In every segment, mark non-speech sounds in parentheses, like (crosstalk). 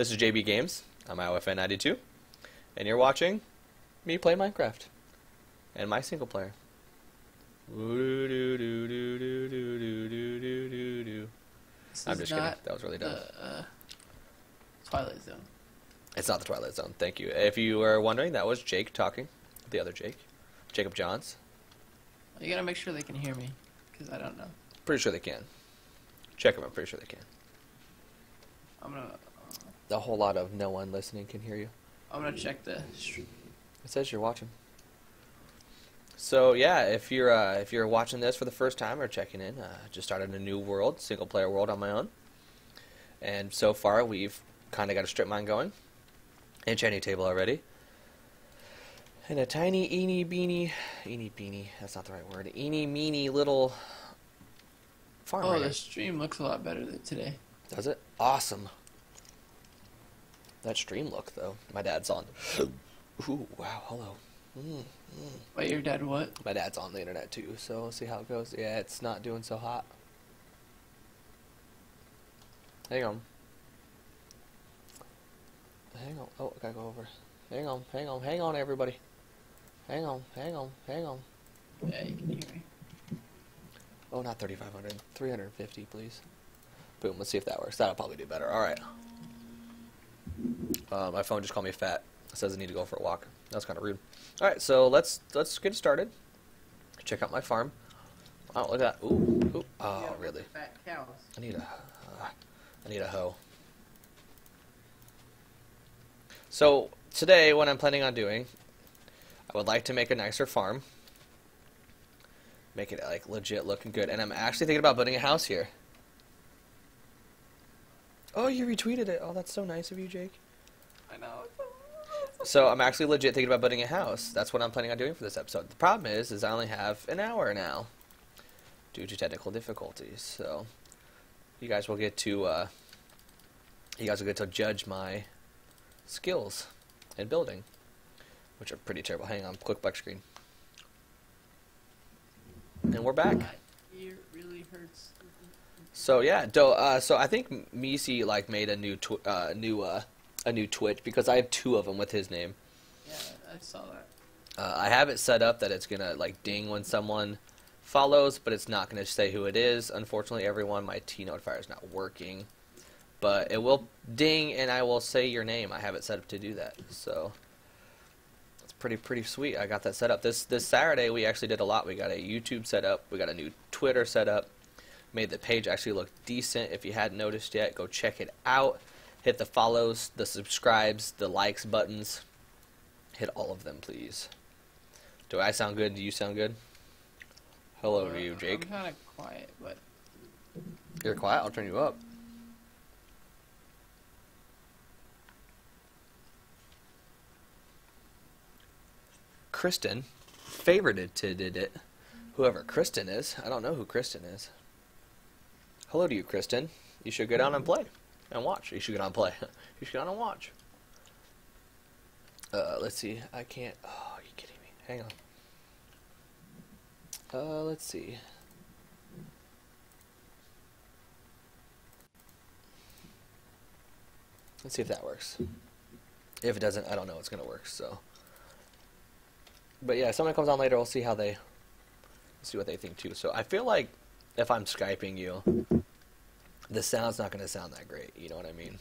This is JBGamez. I'm iowafan92, and you're watching me play Minecraft and my single player. This I'm just kidding. That was really dumb. The, uh, Twilight Zone. It's not the Twilight Zone. Thank you. If you were wondering, that was Jake talking. The other Jake, Jacob Johns. You gotta make sure they can hear me, because I don't know. Pretty sure they can. Check them. I'm pretty sure they can. I'm gonna. A whole lot of no one listening can hear you. I'm gonna check the. It says you're watching. So yeah, if you're uh, if you're watching this for the first time or checking in, uh, just started a new world, single player world on my own, and so far we've kind of got a strip mine going, enchanting table already, and a tiny eeny beeny, eeny beeny. That's not the right word. Eeny meeny little farm. Oh, right the stream looks a lot better than today. Does it? Awesome. That stream look though. My dad's on. Ooh, wow. Hello. Mm, mm. Wait, your dad what? My dad's on the internet too, so we'll see how it goes. Yeah, it's not doing so hot. Hang on. Hang on. Oh, I gotta go over. Hang on, hang on, hang on, everybody. Hang on, hang on, hang on. Yeah, you can hear me. Oh, not 3,500. 350, please. Boom, let's see if that works. That'll probably do better. Alright. Uh, my phone just called me fat. It says I need to go for a walk. That's kind of rude. Alright, so let's let's get started. Check out my farm. Oh, look at that. Ooh, ooh. Oh, really? Fat cows. I need a, uh, I need a hoe. So today, what I'm planning on doing, I would like to make a nicer farm, make it like legit looking good, and I'm actually thinking about building a house here. Oh, you retweeted it. Oh, that's so nice of you, Jake. I know. So I'm actually legit thinking about building a house. That's what I'm planning on doing for this episode. The problem is, is I only have an hour now, due to technical difficulties. So you guys will get to, uh, you guys will get to judge my skills in building, which are pretty terrible. Hang on, quick black screen, and we're back. My ear really hurts. So yeah, do, uh, so I think Misi like made a new tw- uh, new uh, a new Twitch because I have two of them with his name. Yeah, I saw that. Uh, I have it set up that it's gonna like ding when someone follows, but it's not gonna say who it is. Unfortunately, everyone, my TNotifier is not working, but it will ding and I will say your name. I have it set up to do that, so it's pretty pretty sweet. I got that set up this this Saturday. We actually did a lot. We got a YouTube set up. We got a new Twitter set up. Made the page actually look decent. If you hadn't noticed yet, go check it out. Hit the follows, the subscribes, the likes buttons. Hit all of them, please. Do I sound good? Do you sound good? Hello to you, Uh, Jake. I'm kind of quiet, but You're quiet. I'll turn you up. Kristen favorited it. Whoever Kristen is, I don't know who Kristen is. Hello to you, Kristen. You should go down and play and watch. You should get on and play. (laughs) you should get on and watch. Uh, let's see. I can't. Oh, are you kidding me? Hang on. Uh, let's see. Let's see if that works. If it doesn't, I don't know it's gonna work. So, but yeah, if someone comes on later. We'll see how they see what they think too. So I feel like if I'm skyping you, the sound's not gonna sound that great. You know what I mean?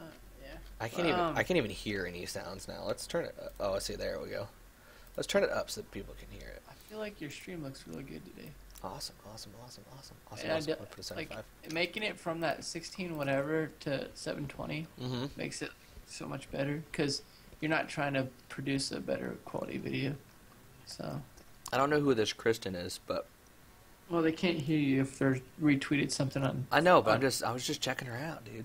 uh, yeah. I can't even Um, I can't even hear any sounds now. Let's turn it. Up. Oh, I see. There we go. Let's turn it up so that people can hear it. I feel like your stream looks really good today. Awesome, awesome, awesome, awesome, awesome. And awesome. do- I'm gonna put a like making it from that 16 whatever to 720 Mm-hmm. makes it so much better because you're not trying to produce a better quality video. So, I don't know who this Kristen is, but well, they can't hear you if they're retweeted something on. I know, but I'm Uh, just I was just checking her out, dude.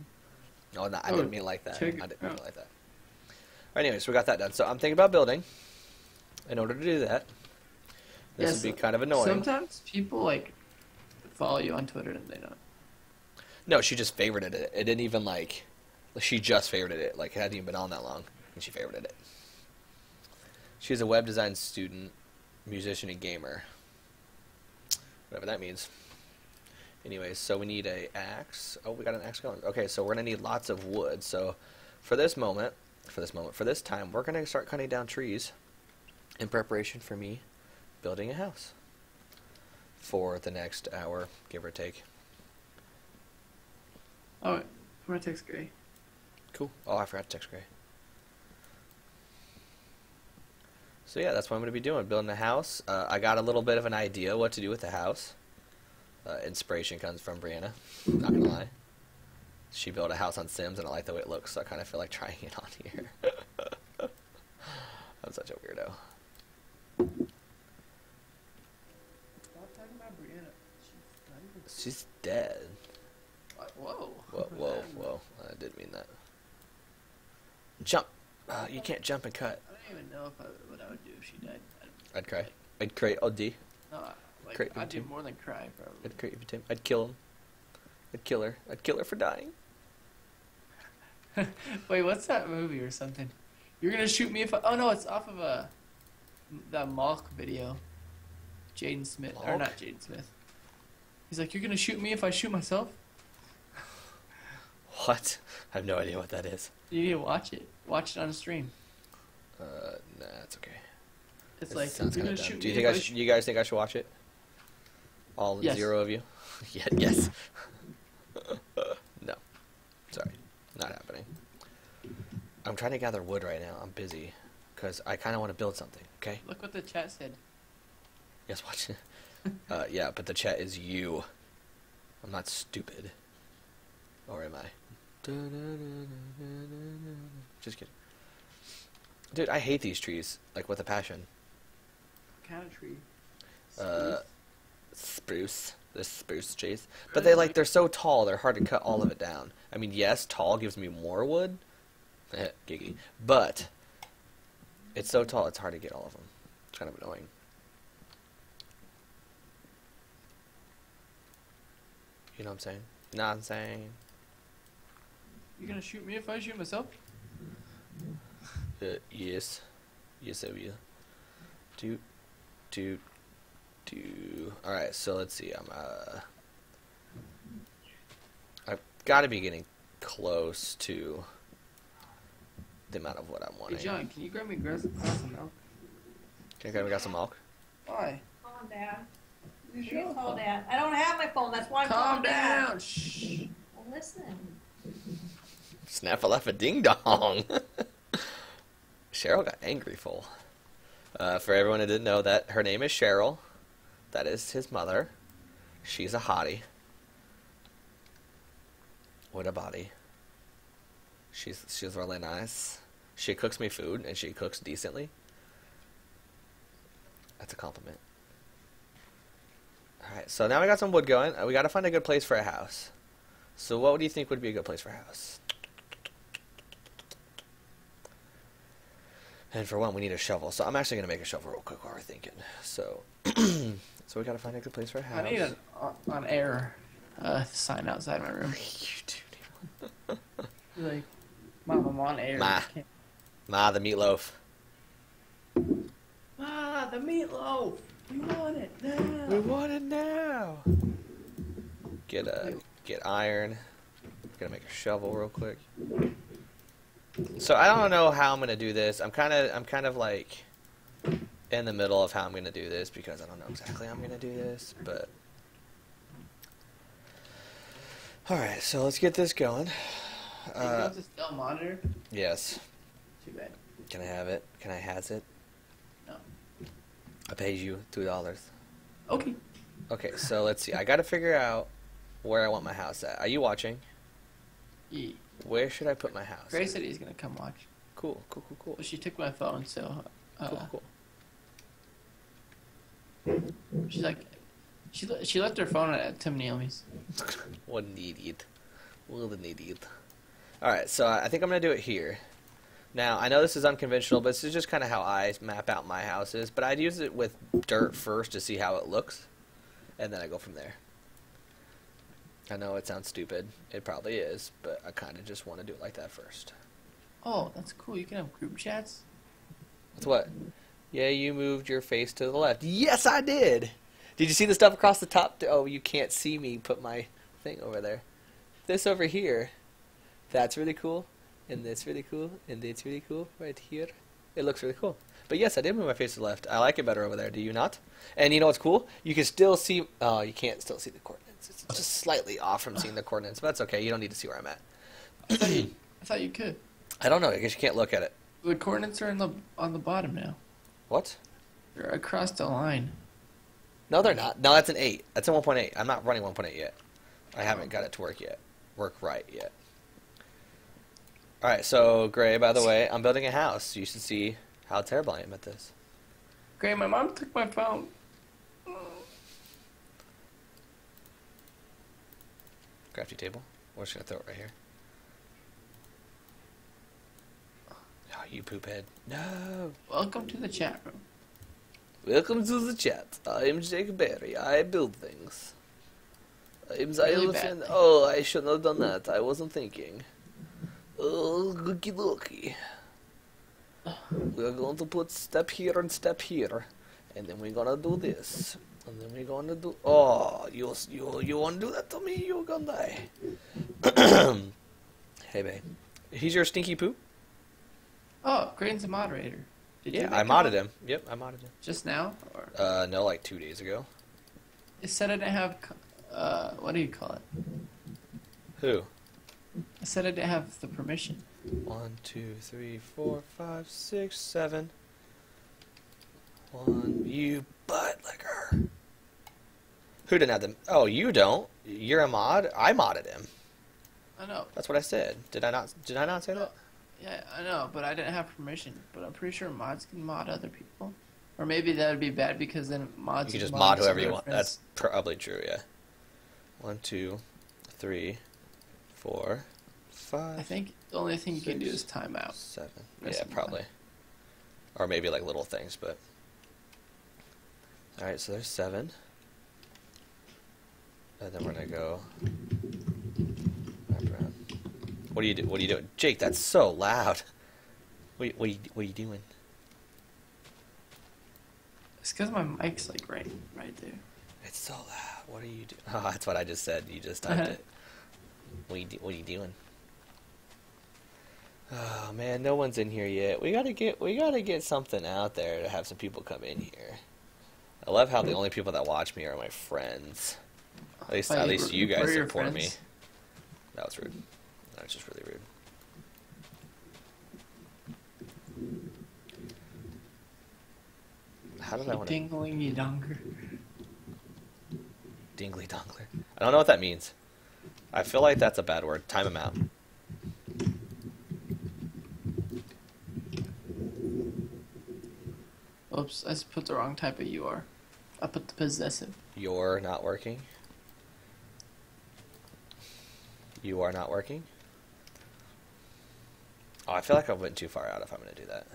No, no I Oh, didn't mean like that. I didn't mean out. like that. Right, anyways, we got that done. So I'm thinking about building. In order to do that, this would be kind of annoying. Sometimes people like follow you on Twitter and they don't. No, she just favorited it. It didn't even like. She just favorited it. Like it hadn't even been on that long, and she favorited it. She's a web design student, musician, and gamer. Whatever that means. Anyways, so we need a axe. Oh, we got an axe going. Okay, so we're gonna need lots of wood. So for this moment, for this moment, for this time, we're gonna start cutting down trees in preparation for me building a house for the next hour, give or take. Oh, I'm gonna text Gray. Cool. Oh, I forgot to text Gray. So yeah, that's what I'm going to be doing, building a house. Uh, I got a little bit of an idea what to do with the house. Uh, inspiration comes from Brianna. Not gonna lie. She built a house on Sims, and I like the way it looks, so I kind of feel like trying it on here. (laughs) I'm such a weirdo. Stop talking about Brianna. She's not even. She's dead. Whoa. Whoa, whoa, whoa! I didn't mean that. Jump. Uh, you can't jump and cut. I don't even know if I, what I would do if she died. I, I'd cry. I'd cry. Oh, D. no, I- like Great I'd do more than cry probably. I'd create him. I'd kill him. I'd kill her. I'd kill her for dying. (laughs) Wait, what's that movie or something? You're gonna shoot me if I. Oh no, it's off of a that Malk video. Jaden Smith or not Jaden Smith. He's like, you're gonna shoot me if I shoot myself. What? I have no idea what that is. You need to watch it. Watch it on a stream. Uh, nah, it's okay. It's It like sounds kind gonna of dumb. shoot Do you me think I if I sh- sh- you guys think I should watch it? All Yes. zero of you? (laughs) yeah, yes. (laughs) no. Sorry. Not happening. I'm trying to gather wood right now. I'm busy. Because I kind of want to build something, okay? Look what the chat said. Yes, watch it. (laughs) uh, yeah, but the chat is you. I'm not stupid. Or am I? Just kidding. Dude, I hate these trees. Like, with a passion. What kind of tree? Uh, spruce. The spruce trees. But they, like, they're so tall, they're hard to cut all of it down. I mean, yes, tall gives me more wood. (laughs) Giggy. But, it's so tall, it's hard to get all of them. It's kind of annoying. You know what I'm saying? You know what I'm saying? You're gonna shoot me if I shoot myself? Uh, yes. Yes, I will. Do, do, do. Alright, so let's see. I'm, uh. I've got to be getting close to the amount of what I'm wanting. Hey wanting. John, can you grab me a glass glass of milk? Can I grab- we got some milk? Why? Calm down. You You sure? can calm down. I don't have my phone. That's why I'm Calm calm down. down. Shh. Well, listen. Snaffaleffa ding dong. (laughs) Cheryl got angry full. Uh, for everyone who didn't know that, her name is Cheryl. That is his mother. She's a hottie. What a body. She's she's really nice. She cooks me food and she cooks decently. That's a compliment. All right, so now we got some wood going. Uh, we got to find a good place for a house. So, what do you think would be a good place for a house? And for one, we need a shovel. So I'm actually gonna make a shovel real quick while we're thinking. So, (clears throat) so we gotta find a good place for a house. I need an on, on air uh, sign outside my room. (laughs) You do need (laughs) like, Mom, I'm on air. Ma. Ma, the meatloaf. Ma, the meatloaf. We want it now. We want it now. Get a get iron. Gonna make a shovel real quick. So I don't know how I'm gonna do this. I'm kind of I'm kind of like in the middle of how I'm gonna do this because I don't know exactly how I'm gonna do this, but. All right, so let's get this going. Uh, this Dell monitor? yes. Too bad. Can I have it? Can I has it? No. I paid you two dollars. Okay. Okay, so let's see. I got to figure out where I want my house at. Are you watching? Yeah. Where should I put my house? Grace said he's gonna come watch, Cool, cool, cool, cool. she took my phone, so uh, Cool, cool. she's like, she le- she left her phone at Tim Naomi's. (laughs) What an idiot. What an idiot. Alright, so I think I'm going to do it here. Now, I know this is unconventional, but this is just kind of how I map out my houses. But I'd use it with dirt first to see how it looks, and then I go from there. I know it sounds stupid. It probably is, but I kind of just want to do it like that first. Oh, that's cool. You can have group chats. That's what? Yeah, you moved your face to the left. Yes, I did. Did you see the stuff across the top? Oh, you can't see me put my thing over there. This over here, that's really cool, and that's really cool, and it's really cool right here. It looks really cool. But yes, I did move my face to the left. I like it better over there. Do you not? And you know what's cool? You can still see. Oh, you can't still see the coordinates. It's just slightly off from seeing the coordinates, but that's okay. You don't need to see where I'm at. I thought you, I thought you could. I don't know. I guess you can't look at it. The coordinates are in the on the bottom now. What? They're across the line. No, they're not. No, that's an eight. That's a 1.8. I'm not running 1.8 yet. I haven't got it to work yet. Work right yet. All right. So, Gray. By the way, I'm building a house. You should see how terrible I am at this. Gray, my mom took my phone. Crafty table. We're just gonna throw it right here. Oh, you poop head. No. Welcome to the chat room. Welcome to the chat. I'm Jake Berry. I build things. I'm the Really. Oh, I shouldn't have done that. I wasn't thinking. Oh, looky looky. We're going to put step here and step here, and then we're gonna do this, and then we're gonna do. Oh, you you you want to do that to me? You're gonna die. hey, babe. He's your stinky poop. Oh, Graydon's a moderator. Did Yeah, make I modded one him. Yep, I modded him. just now, or Uh, no, like two days ago. it said I didn't have. Uh, what do you call it? Who? I said I didn't have the permission. One, two, three, four, five, six, seven. One, you butt licker. Who didn't have them? Oh, you don't. You're a mod. I modded him. I know. That's what I said. Did I not? Did I not say that? Yeah, I know, but I didn't have permission. But I'm pretty sure mods can mod other people. Or maybe that would be bad because then mods. You can just mod whoever you want. friends. That's probably true. Yeah. One, two, three, four, five. I think the only thing you can do is time out. seven. Yeah, probably. Or maybe like little things, but. All right, so there's seven. And then we're gonna go. What are you do? What are you doing, Jake? That's so loud. What what are you, what are you doing? It's because my mic's like right, right there. It's so loud. What are you doing? (laughs) Oh, that's what I just said. You just typed uh-huh. it. What are you, what are you doing? Oh man, no one's in here yet. We gotta get we gotta get something out there to have some people come in here. I love how the only people that watch me are my friends. At least at least you guys support me. That was rude. That was just really rude. How did I want to Dingling donger. dingly dongler? I don't know what that means. I feel like that's a bad word. Time him out. Oops, I put the wrong type of you are. I put the possessive. You're not working. You are not working. Oh, I feel like I went too far out if I'm going to do that.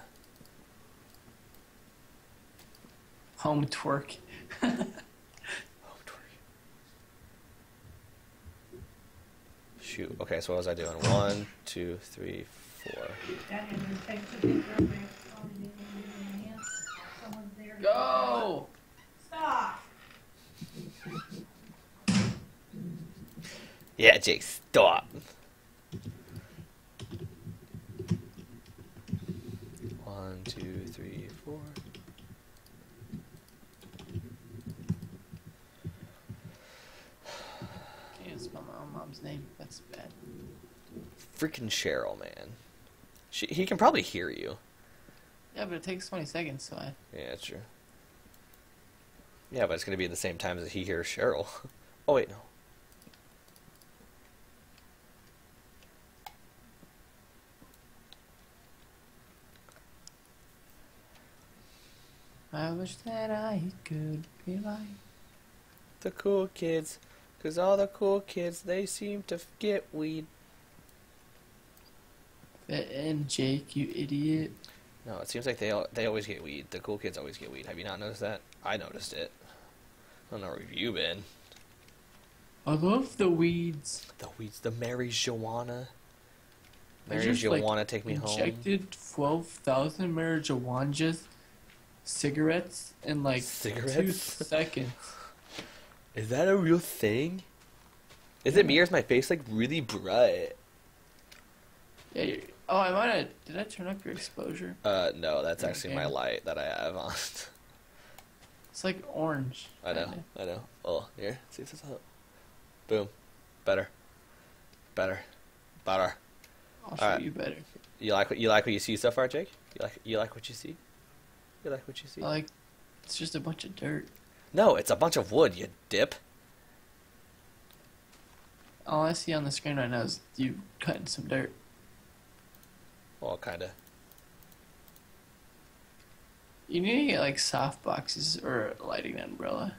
Home twerk. Oh, twerk. Shoot. Okay, so what was I doing? One, two, three, four. That is a picture of the girl that's on the- in the hand. Someone's there. Go! Stop. Yeah, Jake, stop. One, two, three, four. Can't spell my own mom's name. That's bad. Freaking Cheryl, man. She, he can probably hear you. Yeah, but it takes 20 seconds, so I. Yeah, that's true. Yeah, but it's going to be at the same time as he hears Cheryl. (laughs) Oh, wait, no. I wish that I could be like. The cool kids. Because all the cool kids, they seem to get weed. And Jake, you idiot. No, it seems like they al- they always get weed. The cool kids always get weed. Have you not noticed that? I noticed it. I don't know where you been. I love the weeds. The weeds. The Mary Joanna. I Mary just, like, Joanna, take me home. Injected 12,000 marijuana cigarettes in like two seconds. Is that a real thing? Is it me or is my face like really bright? Yeah. You're, oh, I might have. Did I turn up your exposure? Uh, no, that's actually my light that I have on. It's like orange. I know, kinda. I know. Oh, here, see if this helps. Boom, better, better, better. I'll show Alright. you better. You like what you like what you see so far, Jake? You like you like what you see? You like what you see? I like. It's just a bunch of dirt. No, it's a bunch of wood. You dip. All I see on the screen right now is you cutting some dirt. Well, kind of. You need to get like soft boxes or a lighting umbrella.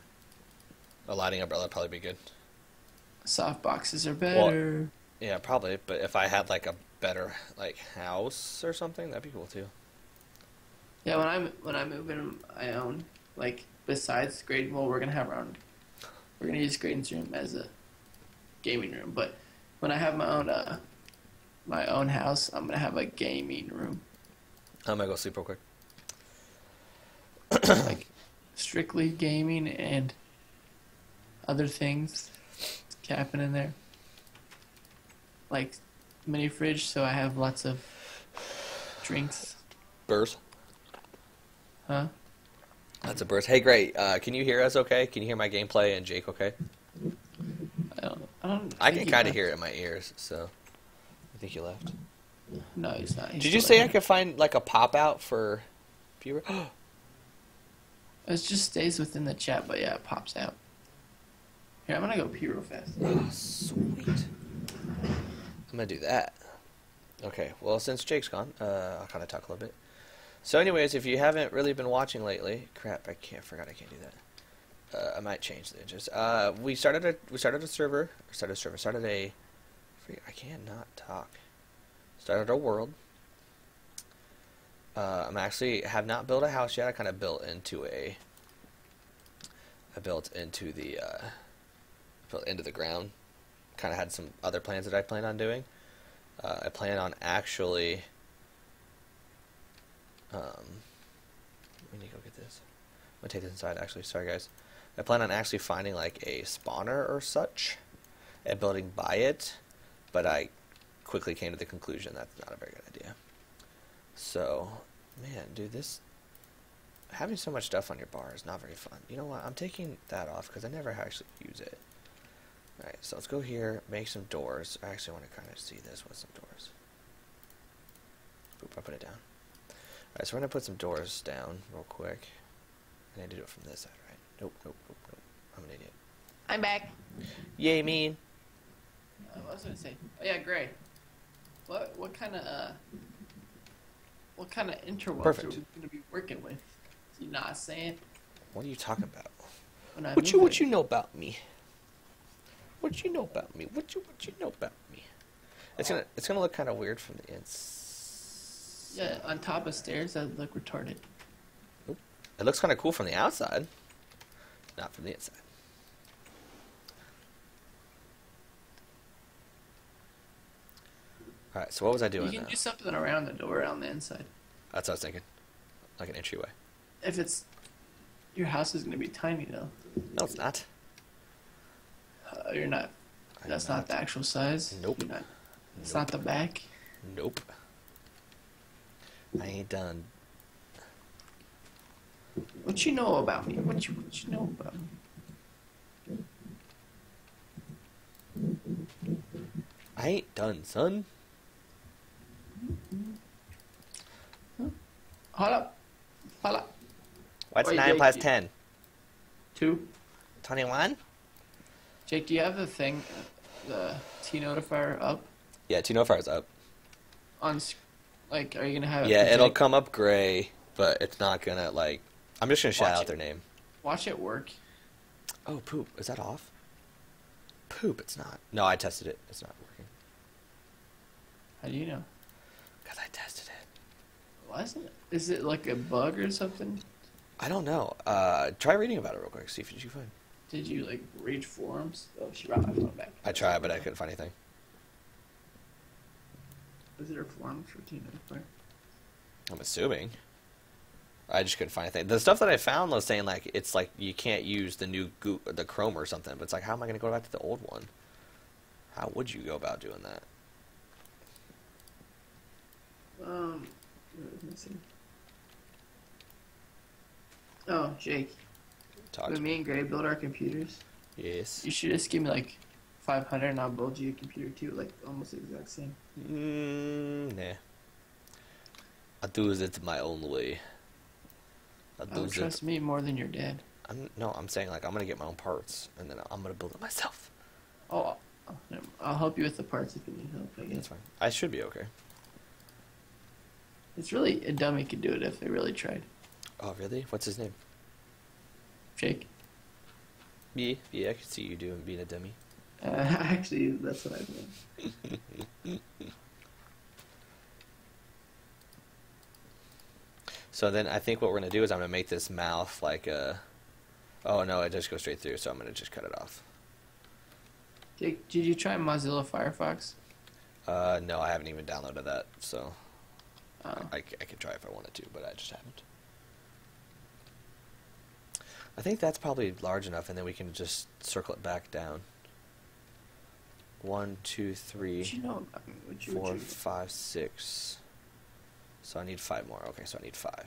A lighting umbrella would probably be good. Soft boxes are better. Yeah, probably. But if I had like a better like house or something, that'd be cool too. Yeah, when I'm when I move in my own, like besides Graydon, well, we're gonna have our own. We're gonna use Graydon's room as a gaming room, but when I have my own uh my own house, I'm gonna have a gaming room, I'm gonna go sleep real quick. like strictly gaming and other things happen in there, like mini fridge, so I have lots of drinks. Burrs. Huh? That's a burst. Hey, great. Uh, can you hear us? Okay. Can you hear my gameplay and Jake? Okay. I don't. I don't. I can kind of hear it in my ears. So, I think you left. No, he's not. He's Did you say I in. could find like a pop out for viewer? (gasps) It just stays within the chat, but yeah, it pops out. Here, I'm gonna go pee real fast. oh, sweet. I'm gonna do that. Okay. Well, since Jake's gone, uh, I'll kind of talk a little bit. So, anyways, if you haven't really been watching lately, crap, I can't. Forgot I can't do that. Uh, I might change the images. Uh, we started a we started a server. Started a server. Started a. I can't talk. Started a world. Uh, I'm actually have not built a house yet. I kind of built into a. I built into the. Uh, built into the ground. Kind of had some other plans that I plan on doing. Uh, I plan on actually. Um, need to go get this. I'm gonna take this inside. Actually, sorry guys. I plan on actually finding like a spawner or such, and building by it, but I quickly came to the conclusion that's not a very good idea. So, man, dude, this having so much stuff on your bar is not very fun. You know what? I'm taking that off because I never actually use it. Alright, so let's go here, make some doors. I actually want to kind of see this with some doors. Oop, I put it down. Alright, so we're going to put some doors down real quick. I need to do it from this side, right? Nope, nope, nope, nope. I'm an idiot. I'm back. Yay, mean. Uh, what was I gonna say? Oh yeah, Gray. What what kind of uh, what kind of interwebs Perfect. are we gonna be working with? You not saying? What are you talking about? What you what you know about me? What you know about me? What you what you know about me? It's gonna it's gonna look kind of weird from the ins. Yeah, on top of stairs that look retarded. It looks kind of cool from the outside, not from the inside. All right, so what was I doing? you can now? do something around the door on the inside. That's what I was thinking, like an entryway. If it's your house is gonna be tiny though. No, it's not. Uh, you're not. I'm That's not. the actual size. Nope. Not. It's Nope. not the back. Nope. I ain't done. What you know about me? What you what you know about me? I ain't done, son. Mm-hmm. Hold up. Hold up. What's Wait, nine Jake, ten? Two. Twenty-one. Jake, do you have the thing, uh, the TNotifier up Yeah, two no fire's up. on? sc- Like, are you gonna have? Yeah, it'll come up gray, but it's not gonna like. I'm just gonna shout Watch out it. their name. Watch it work. Oh, poop. Is that off? Poop. It's not. No, I tested it. It's not working. How do you know? Cause I tested it. Why isn't it? Is it like a bug or something? I don't know. Uh, try reading about it real quick. See if you find. Did you like read forums? Oh, she brought my phone back. I tried, but I couldn't find anything. A forum for TNotifier? I'm assuming. I just couldn't find anything. The stuff that I found was saying like it's like you can't use the new the Chrome or something. But it's like, how am I going to go back to the old one? How would you go about doing that? Um, what was I missing? Oh, Jake, Talk when to me and Gray build our computers, Yes. you should just give me like 500 and I'll build you a computer too, like almost the exact same. Mm, nah. I do it my own way. I do Oh, it. trust me more than your dad. I'm, no, I'm saying like I'm gonna get my own parts and then I'm gonna build it myself. Oh, oh, I'll help you with the parts if you need help. I guess. That's fine. I should be okay. it's really a dummy could do it if they really tried. Oh really? What's his name? Jake, Yeah, yeah, I could see you doing being a dummy. Uh, (laughs) actually, that's what I meant. So then I think what we're gonna do is I'm gonna make this mouth like a. Oh no, it just goes straight through. So I'm gonna just cut it off. Jake, did you try Mozilla Firefox? Uh, no, I haven't even downloaded that. So Oh. I, c- I could try if I wanted to, but I just haven't. I think that's probably large enough, and then we can just circle it back down. One, two, three, you know about me? What you, four, you, five, six. So I need five more. Okay, so I need five.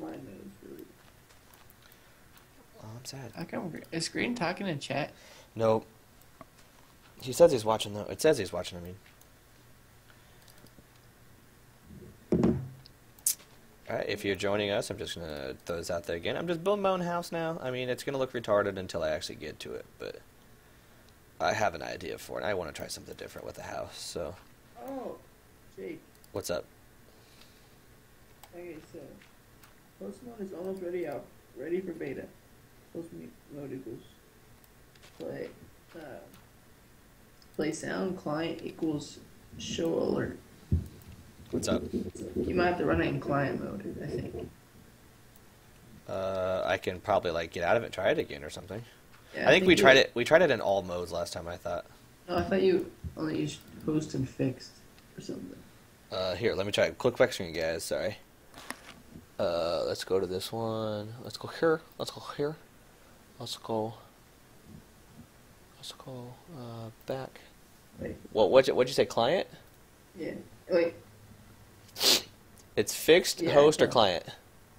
mine is really. Oh, I'm sad. How come is Green talking in chat? Nope. He says he's watching though. It says he's watching. I mean. Alright, if you're joining us, I'm just gonna throw this out there again. I'm just building my own house now. I mean, it's gonna look retarded until I actually get to it, but I have an idea for it. I want to try something different with the house. So, Oh, Jake. what's up? Okay, so post mode is almost ready out, ready for beta. Post mo- mode equals play, uh, play sound client equals show alert. What's up? You might have to run it in client mode, I think. Uh, I can probably like get out of it, try it again or something. Yeah, I think we tried it. We tried it in all modes last time. I thought. No, I thought you only used post and fixed or something. Uh, here, let me try. it. Click back screen, guys. Sorry. Uh, let's go to this one. Let's go here. Let's go here. Let's go. Let's go uh, back. Wait, What? What'd you, what'd you say? Client? yeah, wait, It's fixed Yeah, host or client.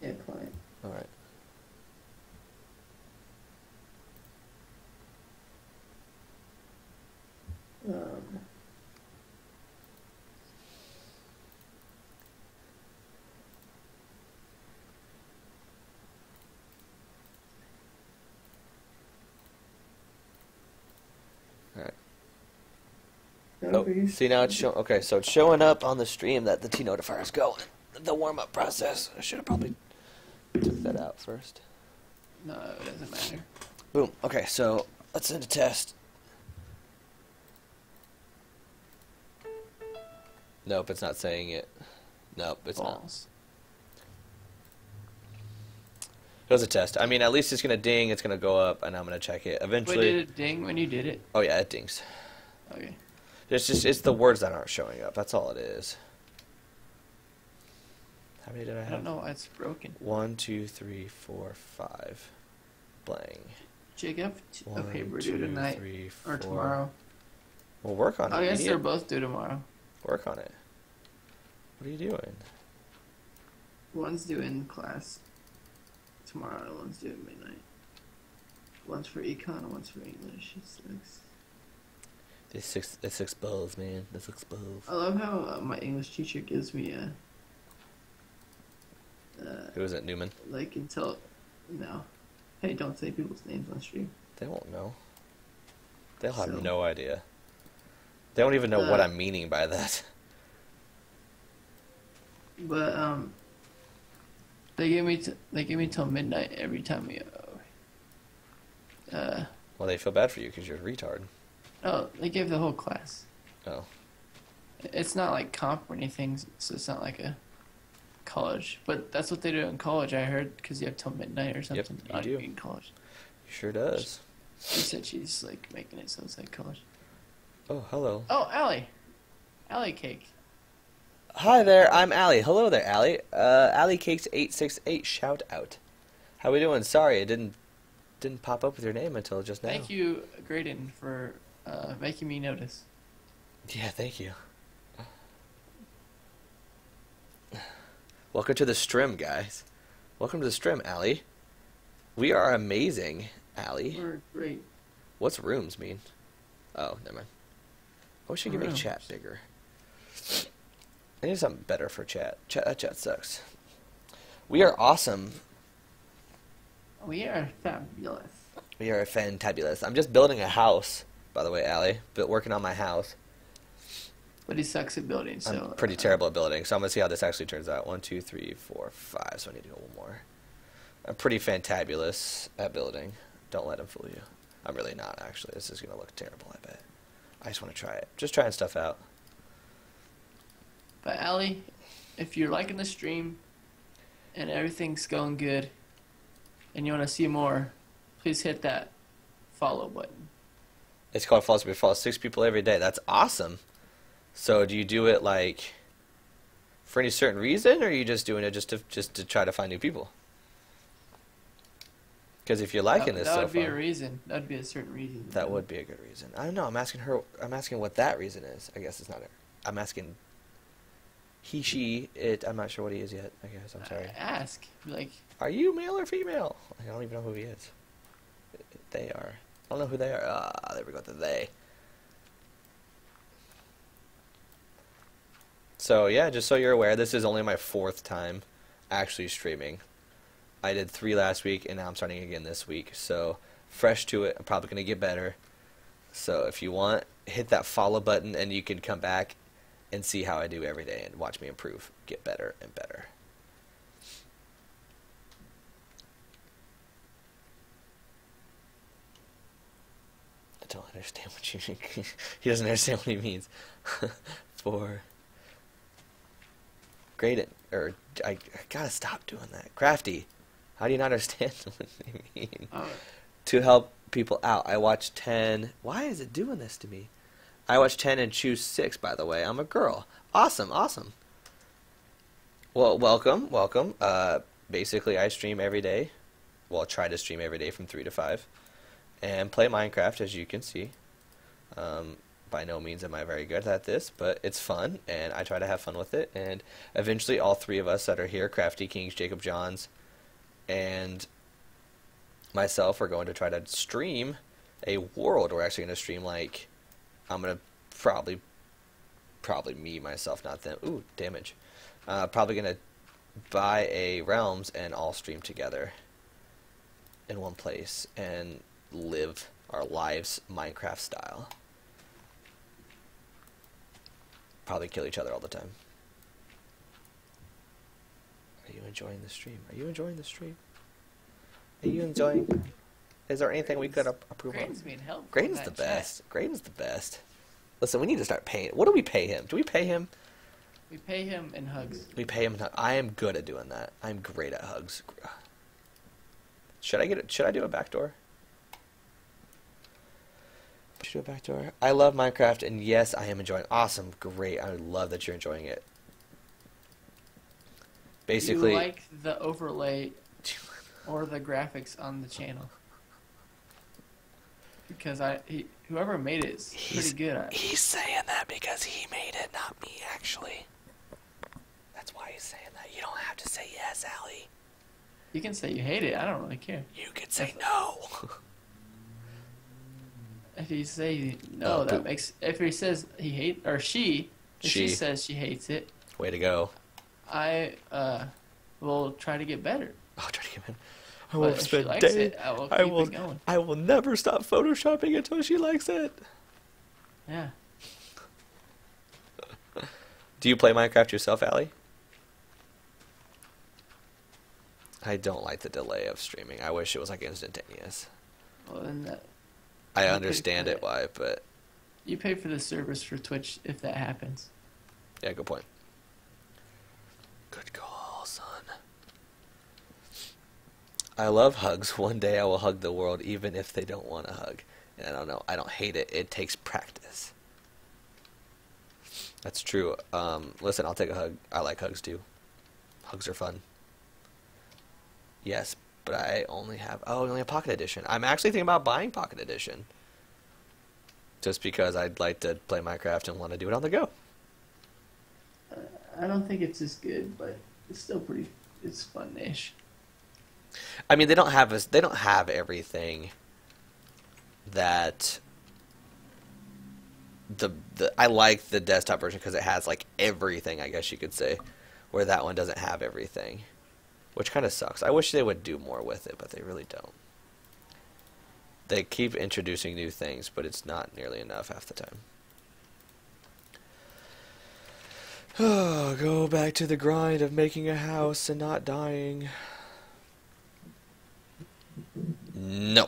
yeah, client. All right. Um, All right. Oh, see now it's showing. Okay, so it's showing up on the stream that the TNotifier is going. The warm up process. I should have probably took that out first. No, it doesn't matter. Boom. Okay, so let's send a test. Nope, it's not saying it. Nope, it's not. Balls. It was a test. I mean, at least it's gonna ding. It's gonna go up, and I'm gonna check it Eventually. Wait, did it ding when you did it? Oh yeah, it dings. Okay. It's just it's the words that aren't showing up. That's all it is. How many did I I don't know why it's broken. One, two, three, four, five. Blang. I have a One, paper two, due tonight three, or tomorrow. We'll work on it. I guess they're both due tomorrow. Work on it. What are you doing? One's due in class tomorrow, and one's due at midnight. One's for econ, and one's for English. It sucks. This six, this six balls, man. This six balls. I love how uh, my English teacher gives me a. Uh, Who is it, Newman? like until no, hey, don't say people's names on stream. They won't know. They'll have So- no idea. They don't even know what Uh, I'm meaning by that. But um, they give me t- they give me till midnight every time we. Uh, uh, Well, they feel bad for you because you're a retard. oh, they gave the whole class. Oh. It's not like comp or anything, so it's not like a college. But that's what they do in college. I heard because you have till midnight or Yep, something. you do. in college. Sure does. She said she's like making it so it's like college. Oh, hello. Oh, Allie. Alley cake. Hi there, I'm Allie. Hello there, Allie. Uh, Allie Cakes eight six eight. Shout out. How we doing? Sorry, it didn't didn't pop up with your name until just now. Thank you, Graydon, for uh, making me notice. Yeah, thank you. Welcome to the stream, guys. Welcome to the stream, Allie. We are amazing, Allie. We're great. What's rooms mean? Oh, never mind. I wish you could make chat bigger. I need something better for chat. Chat, that chat sucks. We are awesome. We are fabulous. We are fantabulous. I'm just building a house, by the way, Allie. But working on my house. But he sucks at building, so I'm pretty uh, terrible at building, so I'm gonna see how this actually turns out. One, two, three, four, five. So I need to go one more. I'm pretty fantabulous at building. Don't let him fool you. I'm really not actually. This is gonna look terrible. I bet. I just want to try it. Just trying stuff out. But Allie, if you're liking the stream and everything's going good, and you want to see more, please hit that follow button. It's called Falls We Follow six people every day. That's awesome. So do you do it like for any certain reason, or are you just doing it just to just to try to find new people? Because if you're liking that, this that so would be far, a reason. That would be a certain reason. that would be a good reason. I don't know. I'm asking her. I'm asking what that reason is. I guess it's not. A, I'm asking. He, she, it. I'm not sure what he is yet. I guess I'm sorry. Uh, ask. Like, Are you male or female? I don't even know who he is. They are. I don't know who they are. Ah, there we go. The they. So yeah, just so you're aware, this is only my fourth time actually streaming. I did three last week, and now I'm starting again this week. So fresh to it. I'm probably gonna get better. So if you want, hit that follow button, and you can come back and see how I do every day and watch me improve, get better and better. I don't understand what you (laughs) he doesn't understand what he means. (laughs) For great, it or I, I gotta stop doing that. Crafty, how do you not understand (laughs) what they mean? oh, To help people out, I watch ten. Why is it doing this to me? I watch ten and choose six. By the way, I'm a girl. Awesome, awesome. Well, welcome, welcome. Uh, basically, I stream every day. Well, try to stream every day from three to five, and play Minecraft, as you can see. Um, by no means am I very good at this, but it's fun, and I try to have fun with it. And eventually, all three of us that are here, Crafty Kings, Jacob Johns, and myself, are going to try to stream a world. We're actually going to stream like I'm going to probably, probably me myself, not them. Ooh, damage. Uh, probably going to buy a realms and all stream together in one place and live our lives Minecraft style. Probably kill each other all the time. Are you enjoying the stream? Are you enjoying the stream? Are you enjoying? Is there anything we could ap- approve of? Graydon's being helpful. in Graydon's the best. Graydon's the best. Listen, we need to start paying. What do we pay him? Do we pay him? We pay him in hugs. We pay him. To, I am good at doing that. I'm great at hugs. Should I get it? Should I do a backdoor? Should I do a backdoor? I love Minecraft, and yes, I am enjoying. Awesome, great. I love that you're enjoying it. Basically, you like the overlay or the graphics on the channel? Because I, he, whoever made it is He's- pretty good. He's saying that because he made it, not me, actually. That's why he's saying that. You don't have to say yes, Allie. You can say you hate it. I don't really care. You could say no. (laughs) If you say no, Oh, that poop. makes. If he says he hates or she, if she. She. says she hates it, Way to go. I uh, will try to get better. (laughs) I'll try to get in. I will spend likes day. it, I will I will. I will never stop photoshopping until she likes it. Yeah. (laughs) Do you play Minecraft yourself, Allie? I don't like the delay of streaming. I wish it was like instantaneous. Well, then that, I understand it why, but you pay for the service for Twitch if that happens. yeah, good point. Good call, son. I love hugs. (laughs) One day I will hug the world, even if they don't want to hug. And I don't know. I don't hate it. It takes practice. That's true. Um, listen, I'll take a hug. I like hugs too. Hugs are fun. Yes, but I only have oh, only a pocket edition. I'm actually thinking about buying pocket edition. Just because I'd like to play Minecraft and want to do it on the go. I don't think it's as good, but it's still pretty. It's fun-ish. I mean, they don't have as they don't have everything that the the I like the desktop version because it has like everything. I guess you could say, where that one doesn't have everything, which kind of sucks. I wish they would do more with it, but they really don't. They keep introducing new things, but it's not nearly enough half the time. Oh, (sighs) go back to the grind of making a house and not dying. No.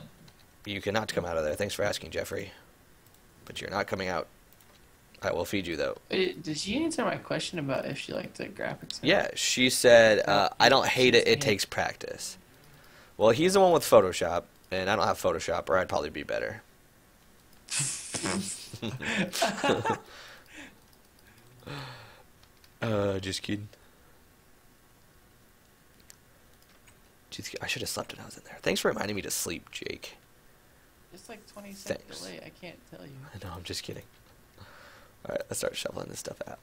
You cannot come out of there. Thanks for asking, Jeffrey. But you're not coming out. I will feed you, though. Wait, did she answer my question about if she liked the graphics? Yeah, she said, uh, I don't hate it, it takes practice. Well, he's the one with Photoshop, and I don't have Photoshop, or I'd probably be better. (laughs) (laughs) uh, just kidding. Just kid- I should have slept when I was in there. Thanks for reminding me to sleep, Jake. It's like 20 second Thanks. delay. I can't tell you. No, I'm just kidding. Alright, let's start shoveling this stuff out.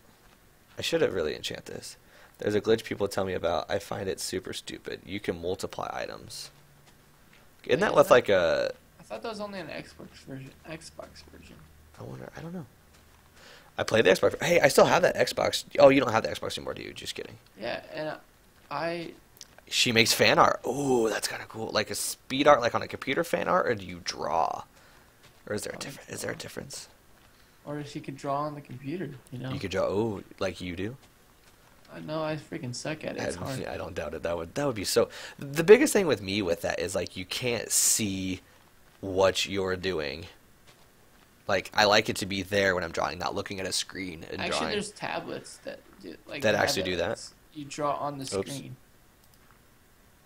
I should have really enchant this. There's a glitch people tell me about. I find it super stupid. You can multiply items. Isn't that Yeah, with that- like a. I thought that was only an Xbox version. Xbox version. I wonder. I don't know. I played the Xbox. Hey, I still have that Xbox. Oh, you don't have the Xbox anymore, do you? Just kidding. Yeah, and I She makes fan art. Oh, that's kind of cool. Like a speed art, like on a computer fan art, or do you draw? Or is there a oh, I difference? Is there a difference? Or if she could draw on the computer. You know. You could draw. Oh, like you do. I know I freaking suck at it. It's I, hard. (laughs) I don't doubt it. That would that would be so. The biggest thing with me with that is like you can't see what you're doing. Like I like it to be there when I'm drawing, not looking at a screen and Actually, drawing. there's tablets that do, like That actually do that? You draw on the Oops. screen.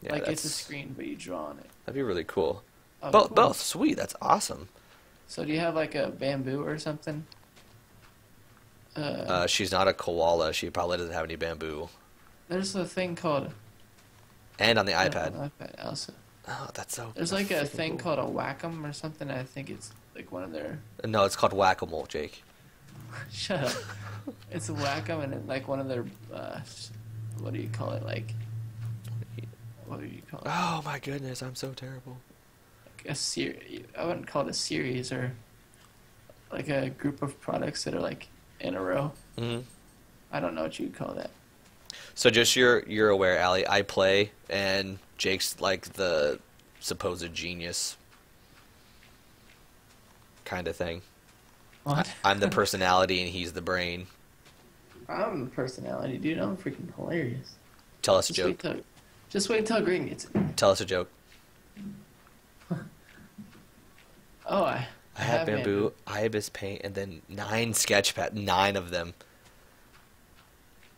Yeah, like it's a screen, but you draw on it. That'd be really cool. Oh, both cool. both sweet. That's awesome. So do you have like a bamboo or something? Uh, Uh, she's not a koala. She probably doesn't have any bamboo. there's a thing called And on the yeah, iPad. on the iPad also. Oh, that's so. There's that's like a thing cool. called a Wacom or something. I think it's like one of their. No, it's called whack a mole, Jake. (laughs) Shut up. (laughs) it's a Wacom and like one of their. Uh, what do you call it? Like. What do you call it? Oh my goodness, I'm so terrible. A series. I wouldn't call it a series or like a group of products that are like in a row. hmm I don't know what you'd call that. So just you're you're aware, Allie. I play, and Jake's like the supposed genius kind of thing. What? I'm the (laughs) personality, and he's the brain. I'm the personality, dude. I'm freaking hilarious. Tell us a Just wait joke. till, just wait till Green gets it. Tell us a joke. Oh, I. I have bamboo, ibis paint, and then nine sketch pad. Nine of them.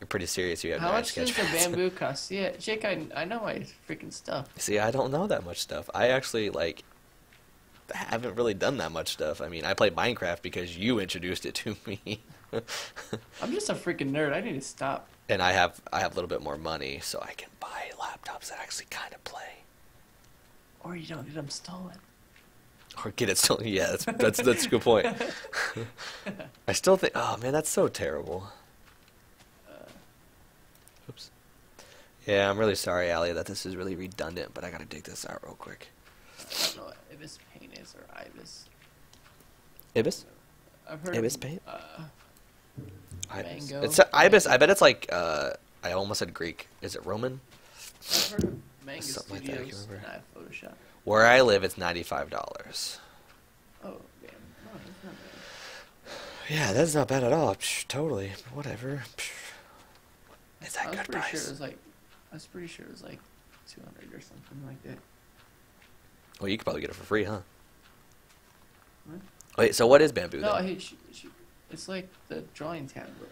You're pretty serious. You have How nine much sketch does the pads. bamboo (laughs) cost? Yeah, Jake, I, I know my freaking stuff. See, I don't know that much stuff. I actually like haven't really done that much stuff. I mean, I played Minecraft because you introduced it to (laughs) me. I'm just a freaking nerd. I need to stop. and I have I have a little bit more money, so I can buy laptops that actually kind of play. Or you don't get them stolen. Or get it still. Yeah, that's that's that's a good point. (laughs) I still think. Oh man, that's so terrible. Oops. Yeah, I'm really sorry, Allie, that this is really redundant, but I gotta dig this out real quick. I don't know what Ibis paint is or Ibis. Ibis. I've heard Ibis of, paint? Uh, Ibis. Manga. It's ibis. I bet it's like. uh I almost said Greek. Is it Roman? I've heard of Manga Something like that, I can't Studios remember. and I have Photoshop. Where I live, it's ninety-five dollars. Oh, damn. No, that's not bad. Yeah, that's not bad at all. Psh, totally. Whatever. Psh. It's that I was good pretty price. sure it was like, I was pretty sure it was like 200 or something like that. Well, you could probably get it for free, huh? What? Wait, so what is bamboo? No, then? hey, sh- sh- it's like the drawing tablet,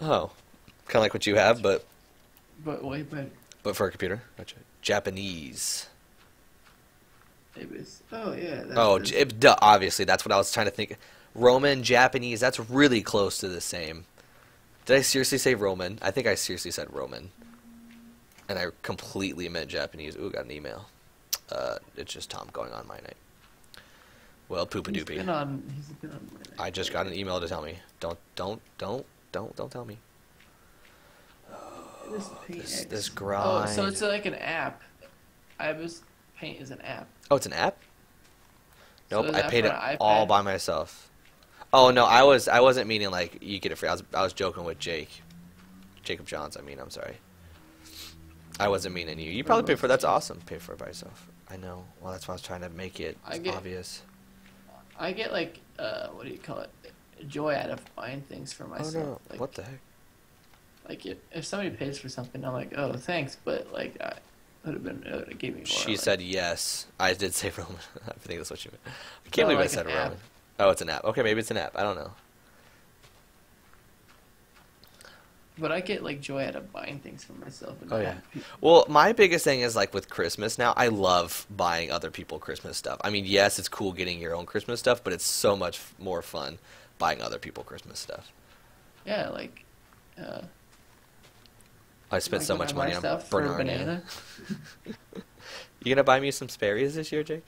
Oh, kind of like what you have, but but way better. but for a computer. Gotcha. Japanese. Oh yeah. Oh, J- duh, obviously that's what I was trying to think. Roman, Japanese. That's really close to the same. Did I seriously say Roman? I think I seriously said Roman. And I completely meant Japanese. Ooh, got an email. Uh, it's just Tom going on Mianite. Well, poopa He's been on. He's been on. my I just got an email to tell me. Don't, don't, don't, don't, don't tell me. This, Paint This, this Oh, so it's like an app. I was Paint is an app. Oh, it's an app. Nope, is I paid it all by myself. Oh no, I was I wasn't meaning like you get it free. I was I was joking with Jake, Jacob Johns. I mean, I'm sorry. I wasn't meaning you. You probably paid for that's awesome. Pay for it by yourself. I know. Well, that's why I was trying to make it I get- obvious. I get like uh, what do you call it? Joy out of buying things for Oh myself. no! Like, what the heck? Like if, if somebody pays for something, I'm like, oh, thanks, but like I would have been it would have gave me more. She like- said yes. I did say (laughs) Roman. I think that's what she meant. I can't No, believe I said an app. Roman. Oh, it's an app. Okay, maybe it's an app. I don't know. But I get like joy out of buying things for myself. And Oh, yeah. Well, my biggest thing is like with Christmas now, I love buying other people Christmas stuff. I mean, yes, it's cool getting your own Christmas stuff, but it's so much more fun buying other people Christmas stuff. Yeah, like. Uh, I spent like so much money on Bernardia. banana. (laughs) You gonna buy me some Sperry's this year, Jake?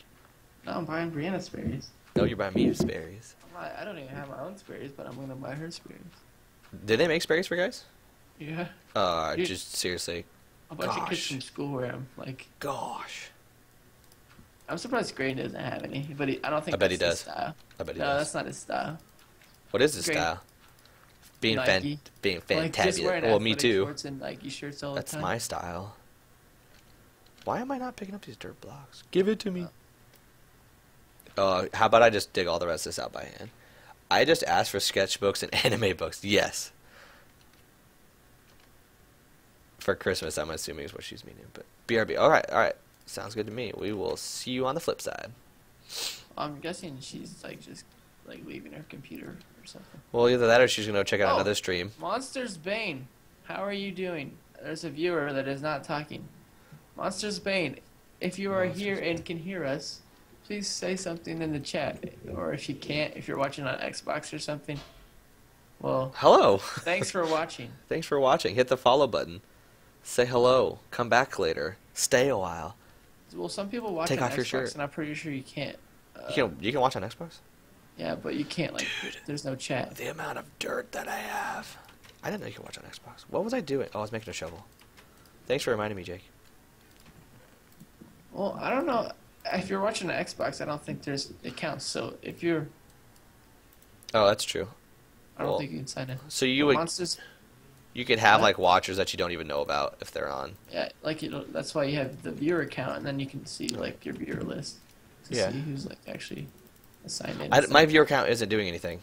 No, I'm buying Brianna Sperry's. No, you're buying me Sperry's. Not, I don't even have my own Sperry's, but I'm gonna buy her Sperry's. Did they make Sperry's for guys? Yeah, Uh, Dude. just seriously, a bunch of kids Gosh. from school where I'm like, gosh, I'm surprised Graydon doesn't have any, but he, I don't think I bet he does. Style. I bet he No, does. that's not his style. What is his Great. style? Being fan, being Like fantabulous. wearing well, me too. And Nike shirts all That's the time. my style. Why am I not picking up these dirt blocks? Give it to me. Uh, how about I just dig all the rest of this out by hand? I just asked for sketchbooks and (laughs) anime books. Yes. For Christmas, I'm assuming is what she's meaning. But BRB. All right, all right. Sounds good to me. We will see you on the flip side. I'm guessing she's like just like leaving her computer or something. Well, either that or she's gonna go check out Oh. another stream. Monsters Bane, how are you doing? There's a viewer that is not talking. Monsters Bane, if you are here and can hear us, please say something in the chat. Or if you can't, if you're watching on Xbox or something, well, Hello. thanks for (laughs) watching. Thanks for watching. Hit the follow button. Say hello. Come back later. Stay a while. Well, some people watch Take on off your Xbox, shirt. and I'm pretty sure you can't. Uh, You can you can watch on Xbox. Yeah, but you can't like. Dude. There's no chat. The amount of dirt that I have. I didn't know you could watch on Xbox. What was I doing? Oh, I was making a shovel. Thanks for reminding me, Jake. Well, I don't know. If you're watching an Xbox, I don't think there's it counts. So if you're, Oh, that's true. I don't Well, think you can sign in. So you would Monsters, you could have What? like watchers that you don't even know about if they're on. yeah, like you know, that's why you have the viewer account, and then you can see like your viewer list to Yeah. see who's like actually I, my viewer count isn't doing anything.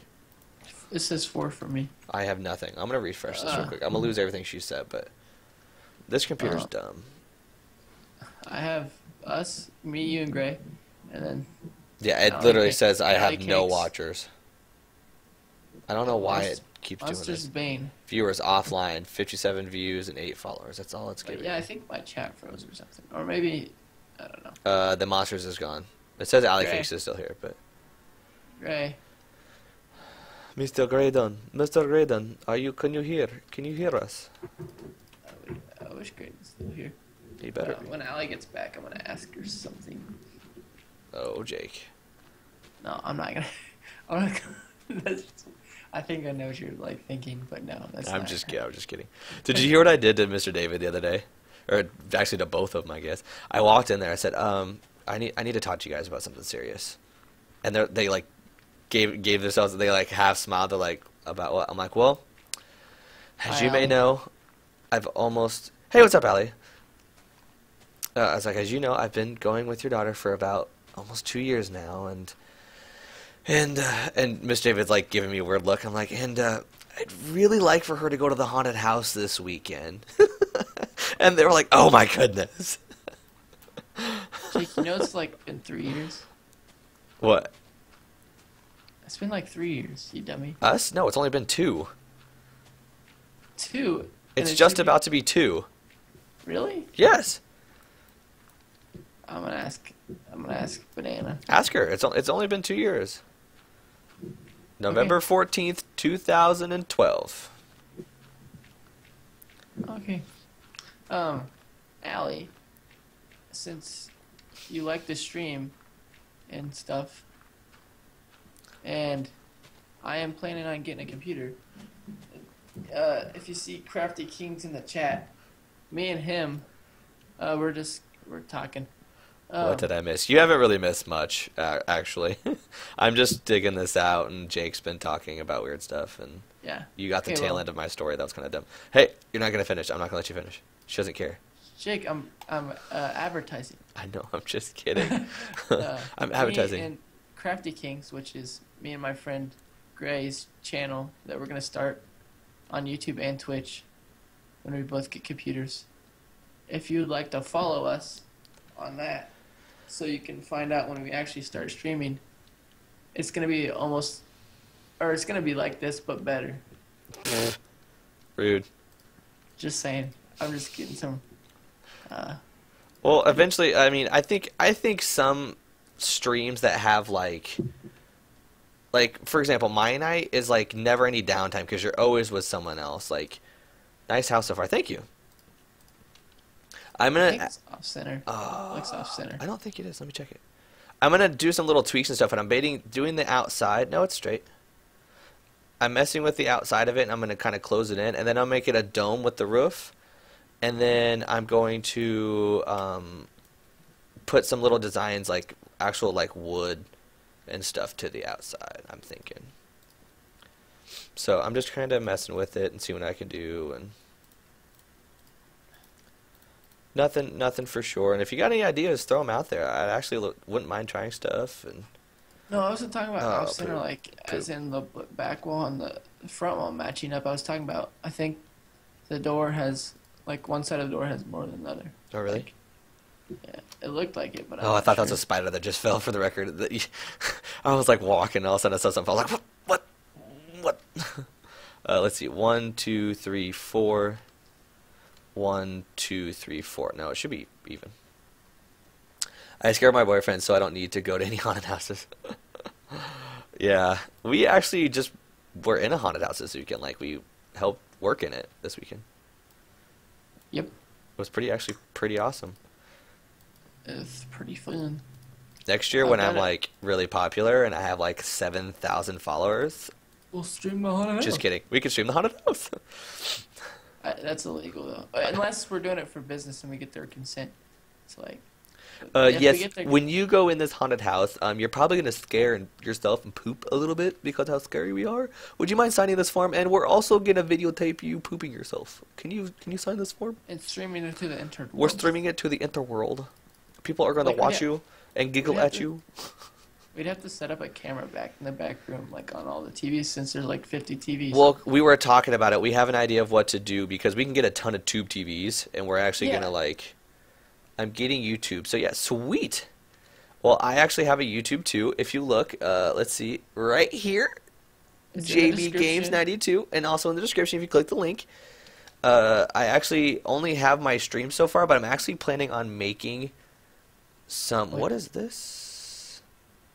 it says four for me. I have nothing. I'm gonna refresh this real Uh. quick. I'm gonna lose everything she said, but this computer's Uh. dumb. I have us, me, you, and Gray, and then Yeah, it literally Cake- says I have no watchers. I don't know why it keeps doing Monsters this. Bane. Viewers offline, 57 views and 8 followers. That's all it's But giving. yeah, I think my chat froze or something, or maybe I don't know. Uh, the monsters is gone. It says Alley Okay. Cakes is still here, but Gray, Mr. Graydon, Mr. Graydon, are you? Can you hear? Can you hear us? I, wish Gray was still here. You better. Uh, when Allie gets back, I'm gonna ask her something. Oh, Jake. No, I'm not gonna. (laughs) I'm not gonna. (laughs) That's, I think I know what you're like thinking, but no, that's. I'm just kidding. I'm just kidding. (laughs) Did you hear what I did to Mr. David the other day? Or actually to both of them, I guess. I walked in there. I said, um, I need I need to talk to you guys about something serious. And they they like gave gave themselves they like half smiled. They're like about what? I'm like, well, as Hi, you may know, I've almost. Hey, what's up, Allie? Uh, I was like, as you know, I've been going with your daughter for about almost two years now, and and uh, and Miss David's like giving me a weird look. I'm like, and uh, I'd really like for her to go to the haunted house this weekend. (laughs) and they were like, oh my goodness. Jake, you know it's like in three years. What? It's been like three years, you dummy. Us? No, it's only been two. Two. It's it just be- about to be two. Really? Yes. I'm gonna ask. I'm gonna ask Banana. Ask her. It's it's only been two years. November fourteenth, two thousand and twelve. Okay. Um, Allie, since you like the stream and stuff, and I am planning on getting a computer. Uh, if you see Crafty Kings in the chat, me and him, uh, we're just we're talking. Um, What did I miss? You haven't really missed much, uh, actually. (laughs) I'm just digging this out, and Jake's been talking about weird stuff, and Yeah, you got the Okay, tail well- end of my story. That was kind of dumb. Hey, you're not gonna finish. I'm not gonna let you finish. She doesn't care. Jake, I'm I'm uh, advertising. I know. I'm just kidding. (laughs) (laughs) Uh, I'm advertising. Crafty Kings, which is me and my friend Gray's channel that we're gonna start on YouTube and Twitch when we both get computers. If you'd like to follow us on that, so you can find out when we actually start streaming, it's gonna be almost, or it's gonna be like this but better. Rude. Just saying. I'm just getting some. Uh, Well, eventually, I mean, I think I think some streams that have like, like for example, Mianite is like never any downtime because you're always with someone else. Like, nice house so far. Thank you. I'm gonna. think it's off center. Uh, looks off center. I don't think it is. Let me check it. I'm gonna do some little tweaks and stuff, and I'm baiting doing the outside. No, it's straight. I'm messing with the outside of it, and I'm gonna kind of close it in, and then I'll make it a dome with the roof, and then I'm going to um, put some little designs like actual like wood and stuff to the outside. I'm thinking. So I'm just kind of messing with it and see what I can do, and nothing, nothing for sure. And if you got any ideas, throw them out there. I actually wouldn't mind trying stuff. And No, I wasn't talking about Oh, off center, poop. like as in the back wall and the front wall matching up. I was talking about. I think the door has like one side of the door has more than the other. oh really? Like, yeah, it looked like it, but I'm Oh, I thought that was a spider that just fell. For the record, (laughs) That (laughs) I was like walking, and all of a sudden I saw something. I was like, what? What? What? (laughs) Uh, let's see. One, two, three, four. One, two, three, four. No, it should be even. I scared my boyfriend, so I don't need to go to any haunted houses. yeah, we actually just were in a haunted house this weekend. Like we helped work in it this weekend. Yep, It was pretty actually pretty awesome. It's pretty fun. Next year, I've when I'm it. like really popular and I have like seven thousand followers, We'll stream the haunted just kidding, we can stream the haunted house. (laughs) I, that's illegal though, Uh, unless we're doing it for business and we get their consent. It's like. Uh, yes, their- when you go in this haunted house, um, you're probably gonna scare yourself and poop a little bit because how scary we are. Would you mind signing this form? And we're also gonna videotape you pooping yourself. Can you can you sign this form? and streaming it to the internet. We're streaming it to the interworld. People are gonna Like, we watch you and giggle at to- you. We'd have to set up a camera back in the back room, like on all the TVs, since there's like 50 TVs. Well, we were talking about it. We have an idea of what to do because we can get a ton of tube TVs, and we're actually Yeah. gonna like. I'm getting YouTube, so yeah, sweet. Well, I actually have a YouTube too. If you look, uh, let's see, right here, JBGamez 92, and also in the description if you click the link. Uh, I actually only have my stream so far, but I'm actually planning on making some. What is this?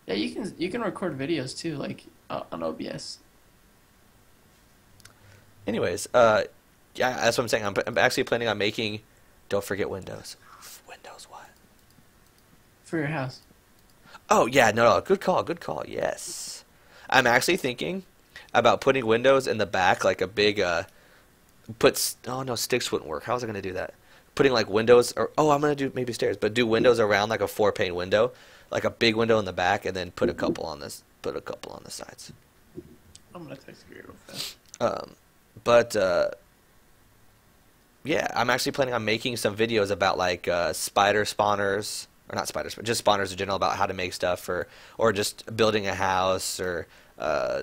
Yeah, you can you can record videos too, like uh, on OBS. Anyways, uh, yeah, that's what I'm saying. I'm, I'm actually planning on making. Don't forget Windows. Windows what? for your house. Oh yeah, no, no, good call, good call. Yes, I'm actually thinking about putting windows in the back, like a big uh, puts. Oh no, sticks wouldn't work. How was I gonna do that? Putting like windows, or oh, I'm gonna do maybe stairs, but do windows around like a four pane window, like a big window in the back, and then put a couple on this, put a couple on the sides. I'm gonna text you real fast. Um, but uh, yeah, I'm actually planning on making some videos about like uh, spider spawners, or not spiders, but just spawners in general about how to make stuff, or or just building a house, or uh,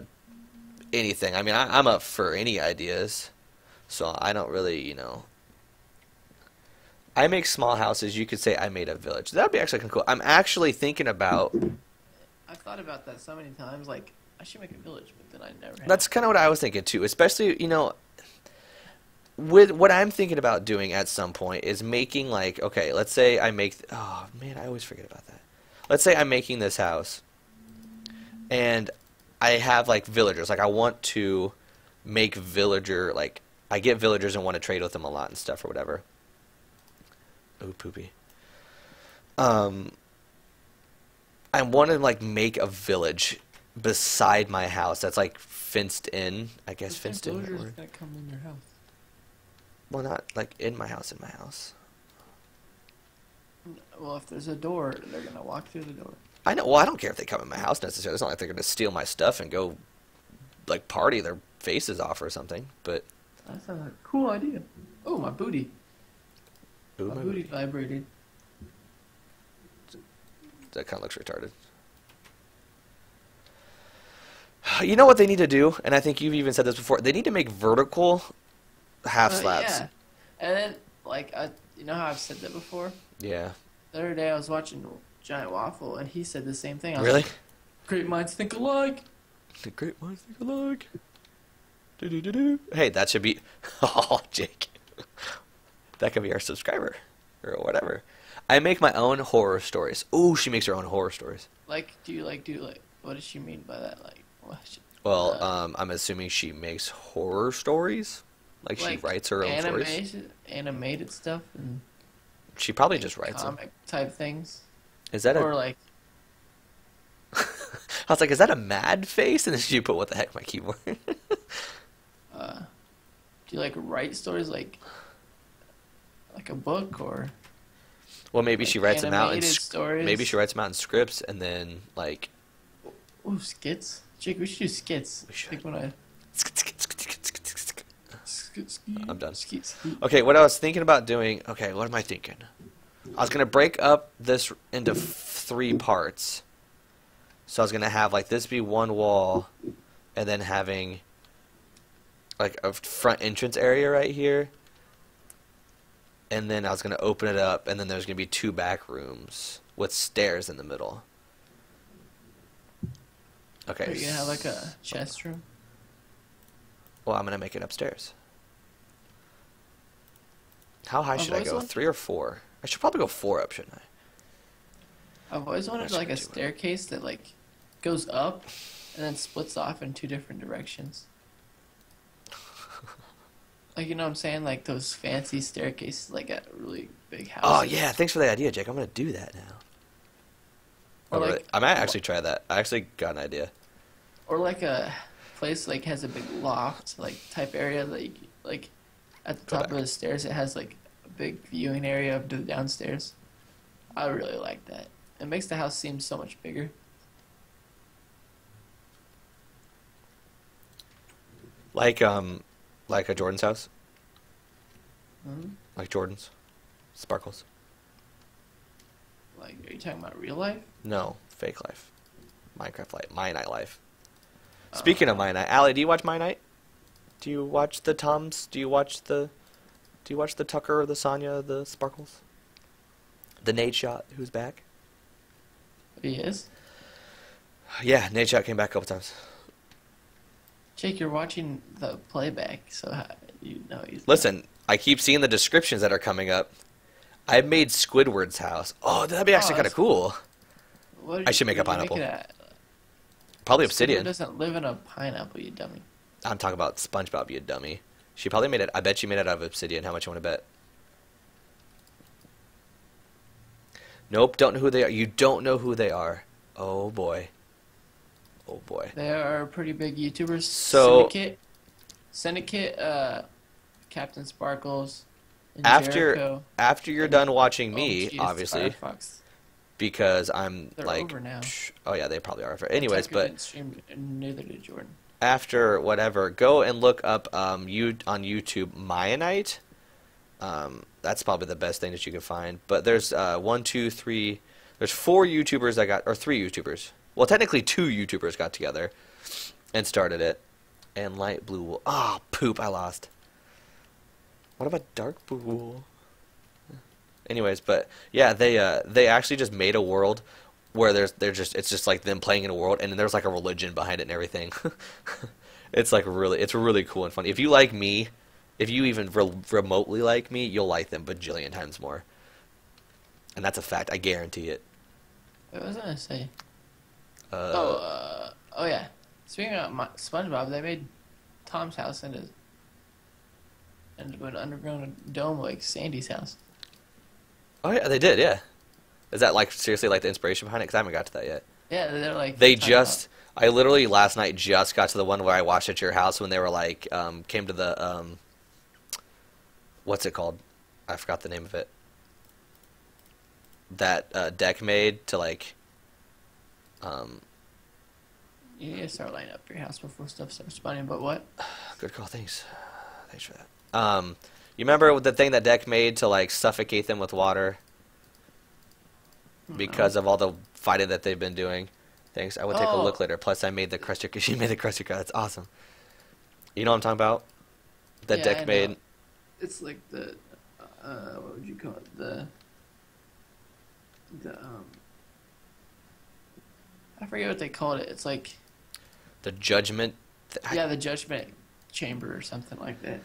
anything. I mean, I, I'm up for any ideas, so I don't really, you know. I make small houses. You could say I made a village. That'd be actually kind of cool. I'm actually thinking about. I've thought about that so many times. Like I should make a village, but then I never. have. That's kind of what I was thinking too. Especially, you know, with what I'm thinking about doing at some point is making like, okay, let's say I make. Oh man, I always forget about that. Let's say I'm making this house, and I have like villagers. Like I want to make villager like I get villagers and want to trade with them a lot and stuff or whatever. Ooh, poopy. Um, I want to like make a village beside my house that's like fenced in. I guess What fenced in. or- that come in your house? Well, not like in my house. In my house. Well, if there's a door, they're gonna walk through the door. I know. Well, I don't care if they come in my house necessarily. It's not like they're going to steal my stuff and go like party their faces off or something. But That sounds like a cool idea. Oh, my booty. Ooh, my my booty booty. vibrated. that kind of looks retarded. (sighs) You know what they need to do, and I think you've even said this before. They need to make vertical half Uh, slabs. yeah. And then, like, I, you know how I've said that before? yeah. The other day I was watching Giant Waffle, and he said the same thing. I was Really? like, Great minds think alike. The great minds think alike. Do-do-do-do. Hey, that should be. (laughs) Oh, Jake. That could be our subscriber, or whatever. I make my own horror stories. Ooh, she makes her own horror stories. Like, do you like do like? What does she mean by that? Like, what? She, Well, Uh, um, I'm assuming she makes horror stories. Like, she writes her own stories. animated, animated stuff and She probably like, just writes them. comic type things, Is that a? or like (laughs) I was like, is that a mad face? And then she put, what the heck, my keyboard. (laughs) uh, do you like write stories like like a book or well, maybe like, she writes them out in. stories? Maybe she writes them out in scripts, and then like. Ooh, skits. Jake, we should do skits. We should. Like when I I'm done. Okay, what I was thinking about doing. Okay, what am I thinking? I was gonna break up this into f- three parts. So I was gonna have like this be one wall, and then having like a front entrance area right here. And then I was gonna open it up, and then there's gonna be two back rooms with stairs in the middle. Okay. Are you gonna have like a chest room? Well, I'm gonna make it upstairs. How high I've should I go? wanted- Three or four? I should probably go four up, shouldn't I? I've always wanted like a staircase that like goes up and then splits off in two different directions. Like you know what I'm saying? Like those fancy staircases like at really big houses. Oh yeah, thanks for the idea, Jake. I'm gonna do that now. Or Oh, really? like- I might actually try that. I actually got an idea. Or like a place like has a big loft like type area like like at the Go top of the stairs it has like a big viewing area of the downstairs. I really like that. It makes the house seem so much bigger. Like um, like a Jordan's house, hmm like Jordan's, Sparkles. Like, are you talking about real life? No, fake life, Minecraft life, Mianite life. Speaking of Uh, Mianite, Allie, do you watch Mianite? Do you watch the Toms? Do you watch the, do you watch the Tucker, or the Sonya, the Sparkles? The Nate Shot, who's back? He is. Yeah, Nate Shot came back a couple times. Jake, you're watching the playback, so you know he's. Listen, I keep seeing the descriptions that are coming up. I made Squidward's house. Oh, that'd be oh, actually Oh, kind of cool. I should make a pineapple. Probably Squidward obsidian. doesn't live in a pineapple, you dummy. I'm talking about SpongeBob, you dummy. She probably made it. I bet she made it out of obsidian. How much you want to bet? Nope, don't know who they are. You don't know who they are. Oh boy. Oh boy. They are pretty big YouTubers. So- Syndicate, Syndicate, uh, CaptainSparklez, and After Jericho. after you're done watching Oh, me, jeez, obviously, Firefox. because I'm They're like, over now. psh, oh yeah, they probably are. Anyways, but stream, neither did Jordan. after whatever, go and look up um you on YouTube Mianite. Um, that's probably the best thing that you can find. But there's uh one, two, three. There's four YouTubers I got, or three YouTubers. Well, technically two YouTubers got together and started it. And light blue wool. Ah, poop! I lost. What about dark blue wool? Anyways, but yeah, they uh they actually just made a world where there's they're just it's just like them playing in a world and there's like a religion behind it and everything. (laughs) it's like really it's really cool and funny. If you like me, if you even re- remotely like me, you'll like them bajillion times more. And that's a fact. I guarantee it. What was I gonna say? Uh, oh, uh, oh yeah. Speaking of my, SpongeBob, they made Tom's house into and put an underground dome like Sandy's house. Oh yeah, they did. Yeah. Is that like seriously like the inspiration behind it? Because I haven't got to that yet. Yeah, they're like They just. I literally last night just got to the one where I watched at your house when they were like um, came to the um, what's it called? I forgot the name of it. That uh, deck made to like. Um, You need to start lighting up your house before stuff starts spawning. But what? (sighs) good call. Thanks. (sighs) Thanks for that. Um, you remember the thing that deck made to like suffocate them with water because of all the fighting that they've been doing. Thanks. I will take a Oh. look later. Plus, I made the crusher. She (laughs) made the crusher. That's awesome. You know what I'm talking about? That Yeah, deck I know. made. It's like the uh, what would you call it? The the um. I forget what they called it. It's like The judgment. th- yeah, the judgment chamber or something like that.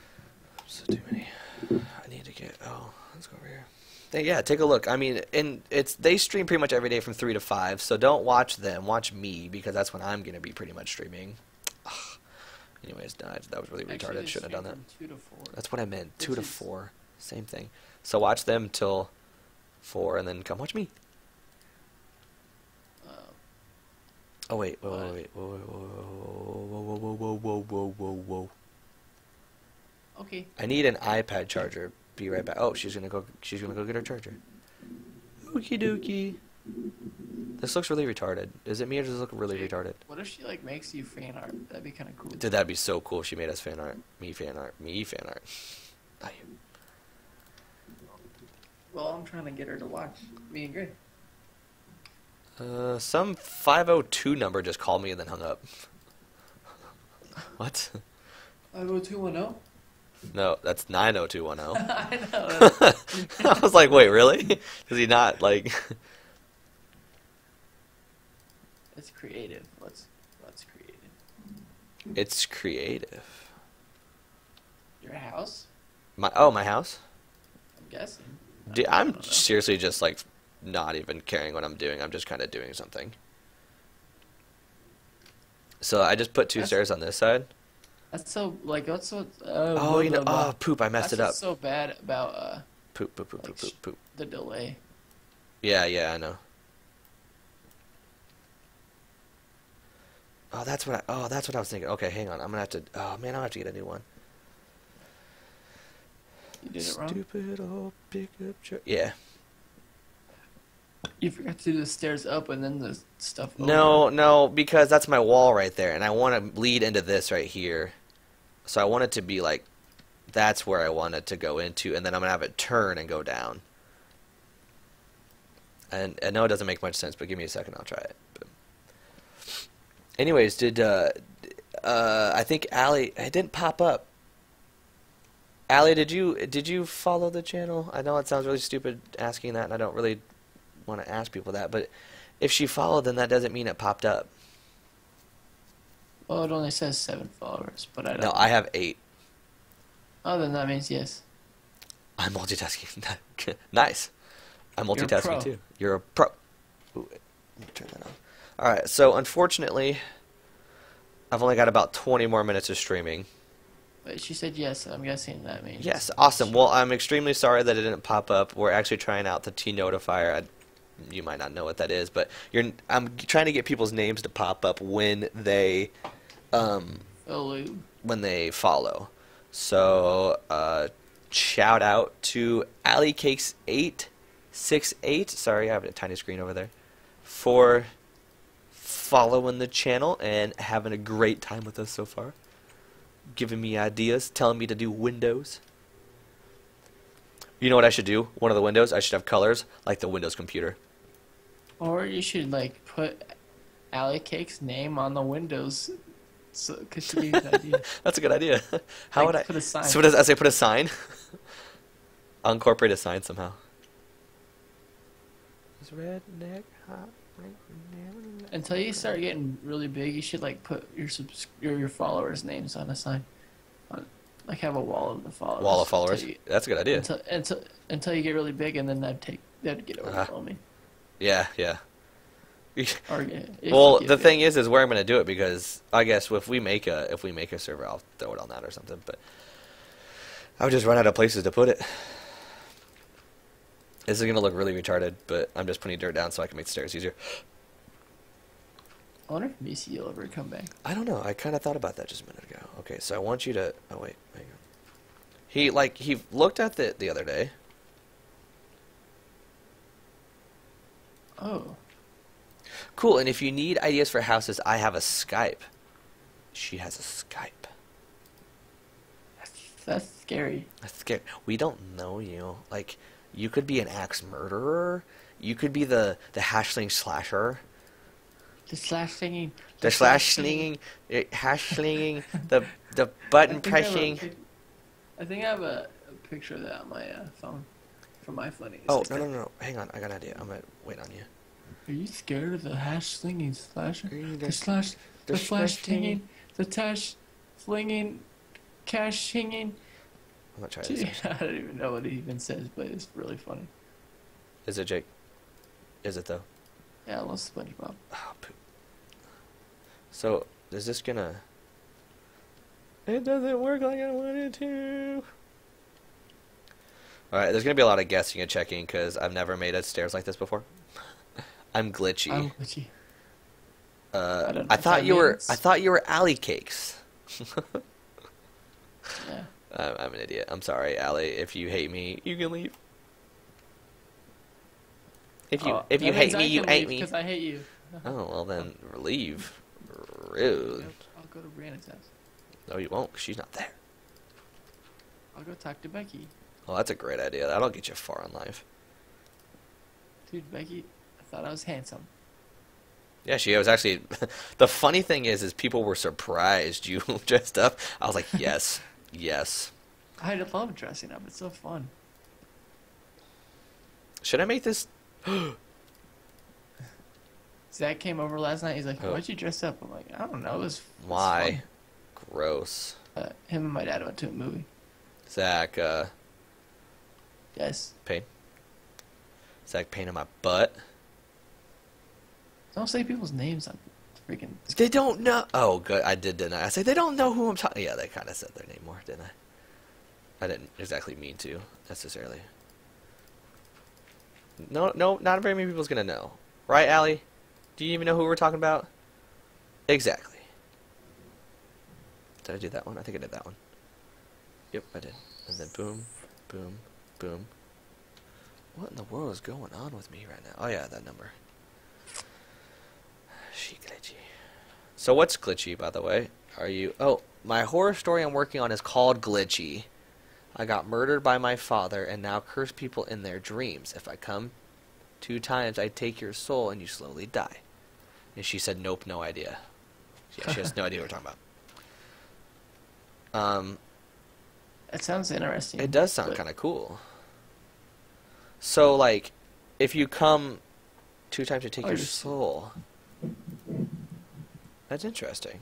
So too many. I need to get. Oh, let's go over here. Yeah, take a look. I mean, and it's they stream pretty much every day from three to five. So don't watch them. Watch me because that's when I'm gonna be pretty much streaming. Ugh. Anyways, died. That was really Actually, retarded. Shouldn't have done that. Two to four. That's what I meant. Two Which to four. Same thing. So watch them till four, and then come watch me. Uh, Oh wait, wait, What? wait, wait, whoa, whoa, whoa, whoa, whoa, whoa, whoa, whoa, whoa, whoa. okay. I need an iPad charger. Be right back. Oh, she's gonna go. She's gonna go get her charger. Okie dokie. This looks really retarded. Is it me or does it look really Dude. retarded? What if she like makes you fan art? That'd be kind of cool. Dude, that'd be so cool. if She made us fan art. Me fan art. Me fan art. Aye. Well, I'm trying to get her to watch me and Gray. Uh, some 502 number just called me and then hung up. what? Five zero two one zero. No, that's 90210. (laughs) I know. (laughs) I was like, wait, really? Does he not like? (laughs) It's creative. What's what's creative? it's creative. Your house? My oh, my house. I'm guessing. Dude, I'm seriously just like not even caring what I'm doing. I'm just kind of doing something. So I just put two That's- stairs on this side. That's so like what's so. Uh, Oh, you know, oh poop! I messed That's it up. so bad about uh Poop, poop, poop, like, poop, poop, poop. the delay. Yeah, yeah, I know. Oh, that's what I. Oh, that's what I was thinking. Okay, hang on. I'm gonna have to. Oh man, I'll have to get a new one. You did it wrong. Stupid old pickup truck. Yeah. You forgot to do the stairs up and then the stuff. Over. No, no, because that's my wall right there, and I want to lead into this right here. So I want it to be like, that's where I want it to go into, and then I'm gonna have it turn and go down. And I know it doesn't make much sense, but give me a second, I'll try it. But anyways, did uh, uh, I think Allie? It didn't pop up. Allie, did you did you follow the channel? I know it sounds really stupid asking that, and I don't really want to ask people that, but if she followed, then that doesn't mean it popped up. Well, it only says seven followers, but I don't. No, I have eight. Oh, then that means yes. I'm multitasking. (laughs) nice. I'm You're multitasking too. You're a pro. Ooh, let me turn that on. All right. So unfortunately, I've only got about 20 more minutes of streaming. But she said yes. so I'm guessing that means Yes, awesome. Well, I'm extremely sorry that it didn't pop up. We're actually trying out the TNotifier. I, you might not know what that is, but you're. I'm trying to get people's names to pop up when they, um, when they follow. So, uh, shout out to Cakes eight six eight. Sorry, I have a tiny screen over there. For following the channel and having a great time with us so far. Giving me ideas, telling me to do windows. You know what I should do? One of the windows, I should have colors like the Windows computer. Or you should like put Alley Cake's name on the windows, so cause she gave you the idea. (laughs) That's a good idea. How Like, would I put a sign. So what does I say? Put a sign. (laughs) I'll incorporate a sign somehow. Is redneck hot? Until you start getting really big, you should like put your subs- your, your followers' names on a sign. On, like have a wall of the followers. Wall of followers. You, That's a good idea. until, until, until you get really big, and then that'd take that'd get Uh-huh. overwhelming. Yeah, yeah. (laughs) Or well, the thing is, is where I'm gonna do it because I guess if we make a if we make a server, I'll throw it on that or something. But I would just run out of places to put it. This is gonna look really retarded, but I'm just putting dirt down so I can make the stairs easier. I wonder if Missy will ever come back. I don't know. I kind of thought about that just a minute ago. Okay, so I want you to. Oh wait, hang on. He like he looked at it the other day. Oh, Cool. And if you need ideas for houses, I have a Skype. She has a Skype. that's, that's scary. That's scary. We don't know you. Like, you could be an axe murderer. You could be the the hashling slasher. The slash singing. The slash slinging, eh, hash (laughs) slinging, the the button I think I have a pressing. I think I have a, a picture of that on my uh, phone from my funny. Oh no no no! no. Hang on, I got an idea. I'm gonna wait on you. Are you scared of the hash slinging slasher? The the- slash, the the flash slash tinging, the tash flinging, cash hinging. I'm gonna try Gee, (laughs) this. I don't even know what it even says, but it's really funny. Is it Jake? Is it though? Yeah, I love SpongeBob. Oh, poop. So, is this gonna. It doesn't work like I wanted to. Alright, there's gonna be a lot of guessing and checking because I've never made a stairs like this before. (laughs) I'm glitchy. I'm glitchy. uh, I I thought you were. I thought you were alley cakes. (laughs) Yeah. I'm, I'm an idiot. I'm sorry, Allie. If you hate me, you can leave. If you Oh, if you hate me, you hate me. Because I hate you. (laughs) Oh well, then leave. Rude. I'll go to Brandon's house. No, you won't. 'cause she's not there. I'll go talk to Becky. Well, that's a great idea. That'll get you far in life. Dude, Becky, I thought I was handsome. Yeah, she was actually. (laughs) the funny thing is, is people were surprised you (laughs) dressed up. I was like, yes, yes. I love dressing up. It's so fun. Should I make this? (gasps) Zach came over last night. He's like, Oh. "Why'd you dress up?" I'm like, "I don't know. It was, Why? Gross. Uh, him and my dad went to a movie. Zach, uh, Yes. pain. It's like pain in my butt. Don't say people's names on freaking. They don't know. Oh, good. I did, didn't I? I said they don't know who I'm talking. Yeah, they kind of said their name more, didn't I? I didn't exactly mean to necessarily. No, no, not very many people's gonna know, right, Allie? Do you even know who we're talking about? Exactly. Did I do that one? I think I did that one. Yep, I did. And then boom, boom, boom. What in the world is going on with me right now? Oh yeah, that number. (sighs) She glitchy. So what's glitchy, by the way? Are you? Oh, my horror story I'm working on is called Glitchy. I got murdered by my father and now curse people in their dreams. If I come two times, I take your soul and you slowly die. And she said, "Nope, no idea." Yeah, she has no (laughs) idea what we're talking about. Um, That sounds interesting. it does sound kind of cool. So, like, if you come two times to take Oh, your soul, that's interesting.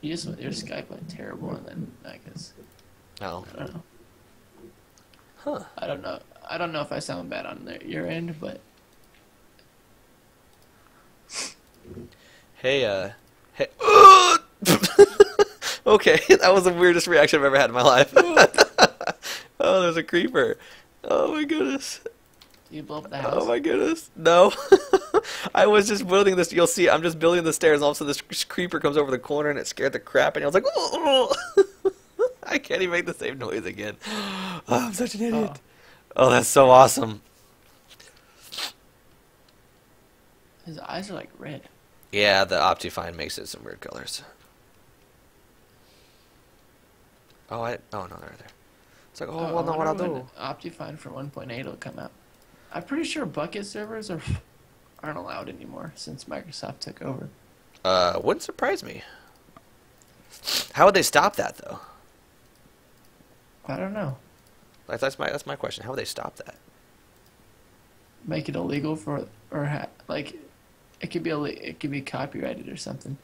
You just your Skype went terrible, and then I guess Oh, I don't know. huh? I don't know. I don't know if I sound bad on their, your end, but Hey, uh, hey. (laughs) (laughs) okay, (laughs) that was the weirdest reaction I've ever had in my life. (laughs) oh, there's a creeper. Oh my goodness. you blow up the oh house. Oh my goodness. No. (laughs) I was just building this. You'll see, I'm just building the stairs, and all of a sudden this creeper comes over the corner, and it scared the crap, and I was like, oh. I can't even make the same noise again. (gasps) Oh, I'm such an idiot. Oh. oh, that's so awesome. His eyes are like red. Yeah, the Optifine makes it some weird colors. Oh, I oh no, they're there. It's like, oh, Uh, well, no, what I'll do. Optifine for 1.8 will come out. I'm pretty sure Bukkit servers are (laughs) aren't allowed anymore since Microsoft took over. Uh, wouldn't surprise me. How would they stop that though? I don't know. Like, that's my that's my question. How would they stop that? Make it illegal for or ha- like it could be it could be copyrighted or something.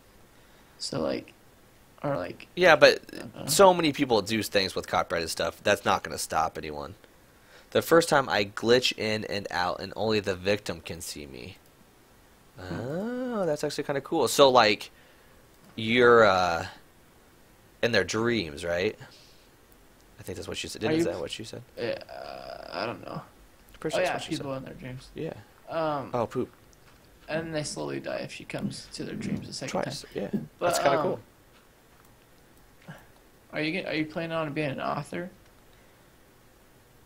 So like or like Yeah, but Uh-huh. so many people do things with copyrighted stuff. That's not going to stop anyone. The first time I glitch in and out, and only the victim can see me. Oh, that's actually kind of cool. So, like, you're uh, in their dreams, right? I think that's what she said. Didn't you- that what she said? Uh, I don't know. Pretty Oh yeah, people in their dreams. Yeah. Um, Oh, poop. and they slowly die if she comes to their dreams a second Twice. time. Yeah. But, That's kind of um, cool. Are you are you planning on being an author?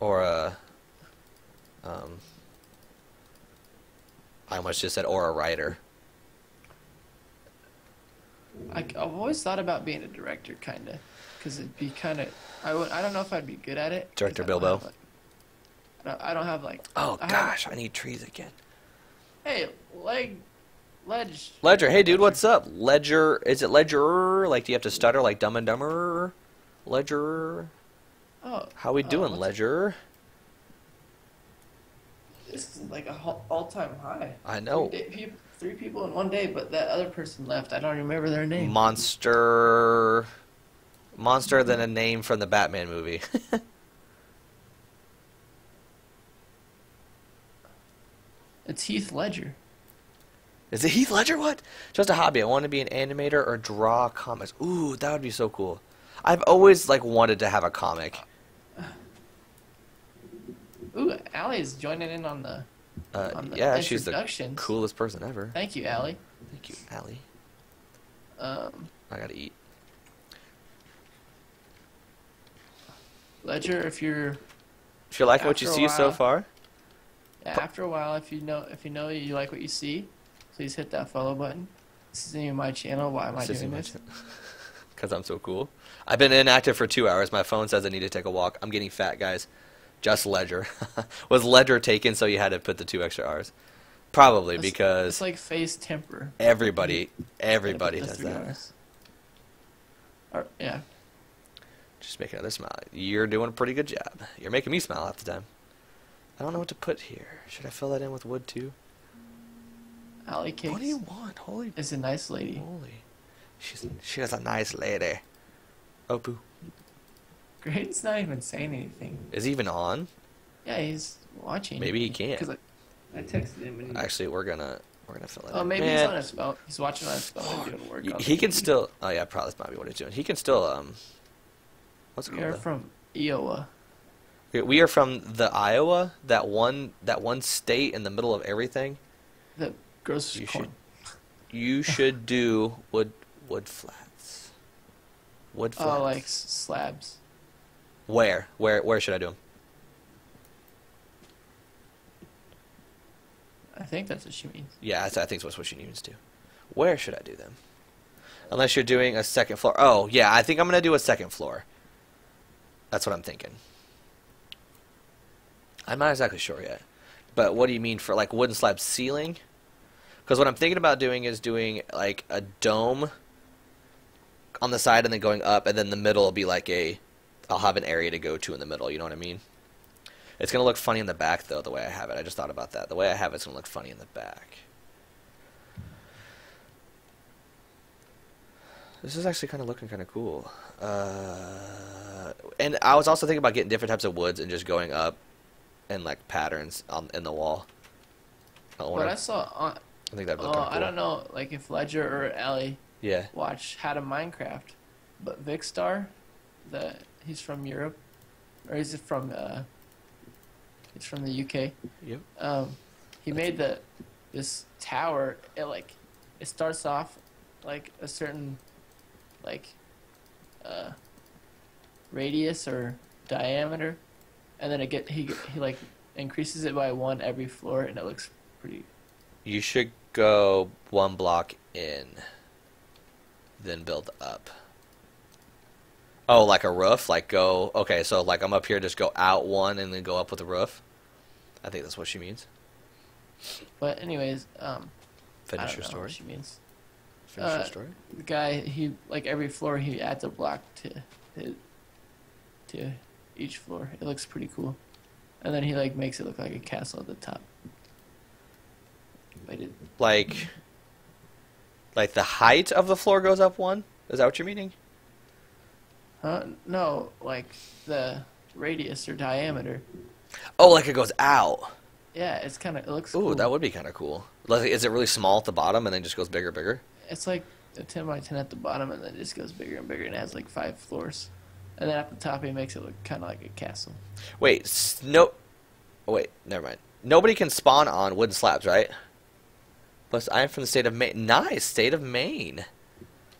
Or a. Um. I almost just said or a writer. I, have always thought about being a director, kind of, because it'd be kind of. I would. I don't know if I'd be good at it. Director I Bilbo. like- I don't, have like. Oh I gosh, I need trees again. Hey, leg, ledge. Ledger, hey dude, what's up? Ledger, is it Ledger? Like, do you have to stutter like Dumb and Dumber? Ledger, Oh, how we oh, doing, Ledger? This is like a all-time high. I know. Three, day, three people in one day, but that other person left. I don't remember their name. Monster, monster than a name from the Batman movie. (laughs) it's Heath Ledger. Is it Heath Ledger? What? Just a hobby. I want to be an animator or draw comics. Ooh, that would be so cool. I've always like wanted to have a comic. Ooh, Allie's joining in on the Uh, on the yeah, she's the coolest person ever. Thank you, Allie. Thank you, Allie. Um, I gotta eat. Ledger, if you're If you like what you see so far, yeah, after a while, if you know if you know you like what you see, please hit that follow button. This is in my channel. Why am I doing this? Because (laughs) I'm so cool. I've been inactive for two hours. My phone says I need to take a walk. I'm getting fat, guys. Just Ledger. (laughs) Was Ledger taken so you had to put the two extra R's? Probably It's- because it's like face temper. everybody, everybody does that. Or, yeah, Just make another smile. You're doing a pretty good job. You're making me smile half the time. I don't know what to put here. Should I fill that in with wood too? Allie Cakes What do you want? Holy is a nice lady. Holy. She's she's a nice lady. Oh boo. Graydon's not even saying anything. Is he even on? Yeah, he's watching. Maybe he can't. Because I, I texted him Actually, we're gonna we're gonna fill it oh, maybe he's Man, on his phone. He's watching on his phone and doing work. He can still. Oh yeah, probably that's probably what he's doing. He can still. Um, what's it We called? are though? from Iowa. We- we are from the Iowa, that one that one state in the middle of everything. The grocery You corn. You should do wood wood flats. Wood flats. Oh, like slabs. where? Where? Where should I do them? I think that's what she means. Yeah, I, th- I think that's what she needs to. Where should I do them? Unless you're doing a second floor. Oh yeah, I think I'm gonna do a second floor. That's what I'm thinking. I'm not exactly sure yet. But what do you mean for like wooden slab ceiling? Because what I'm thinking about doing is doing like a dome on the side and then going up, and then the middle will be like a. I'll have an area to go to in the middle. You know what I mean? It's gonna look funny in the back though, the way I have it. I just thought about that. The way I have it's gonna look funny in the back. This is actually kind of looking kind of cool. Uh, and I was also thinking about getting different types of woods and just going up and like patterns on in the wall. I, wonder, I saw on. I think that'd Oh, look cool. I don't know, like if Ledger or Allie Yeah. watch How to Minecraft, but Vikkstar, the he's from Europe, or is it from? Uh, he's from the UK. Yep. Um, he made the this tower. It like it starts off like a certain like uh, radius or diameter, and then it get he he like increases it by one every floor, and it looks pretty. You should go one block in, then build up. Oh, like a roof? Like go. Okay, so like I'm up here, just go out one and then go up with the roof. I think that's what she means. But anyways, um, Finish your story. what she means. Finish your uh, story. The guy he like every floor he adds a block to to, to each floor. It looks pretty cool, and then he like makes it look like a castle at the top. Like, like the height of the floor goes up one. Is that what you're meaning? huh? No, like the radius or diameter. Oh, like it goes out. Yeah, it's kind of it looks. Ooh, cool. that would be kind of cool. Like, is it really small at the bottom and then just goes bigger, bigger? It's like a ten by ten at the bottom, and then it just goes bigger and bigger, and it has like five floors. and then at the top he makes it look kind of like a castle. Wait, no. Wait, never mind. Nobody can spawn on wooden slabs, right? Plus, I'm from the state of Maine. Nice, state of Maine.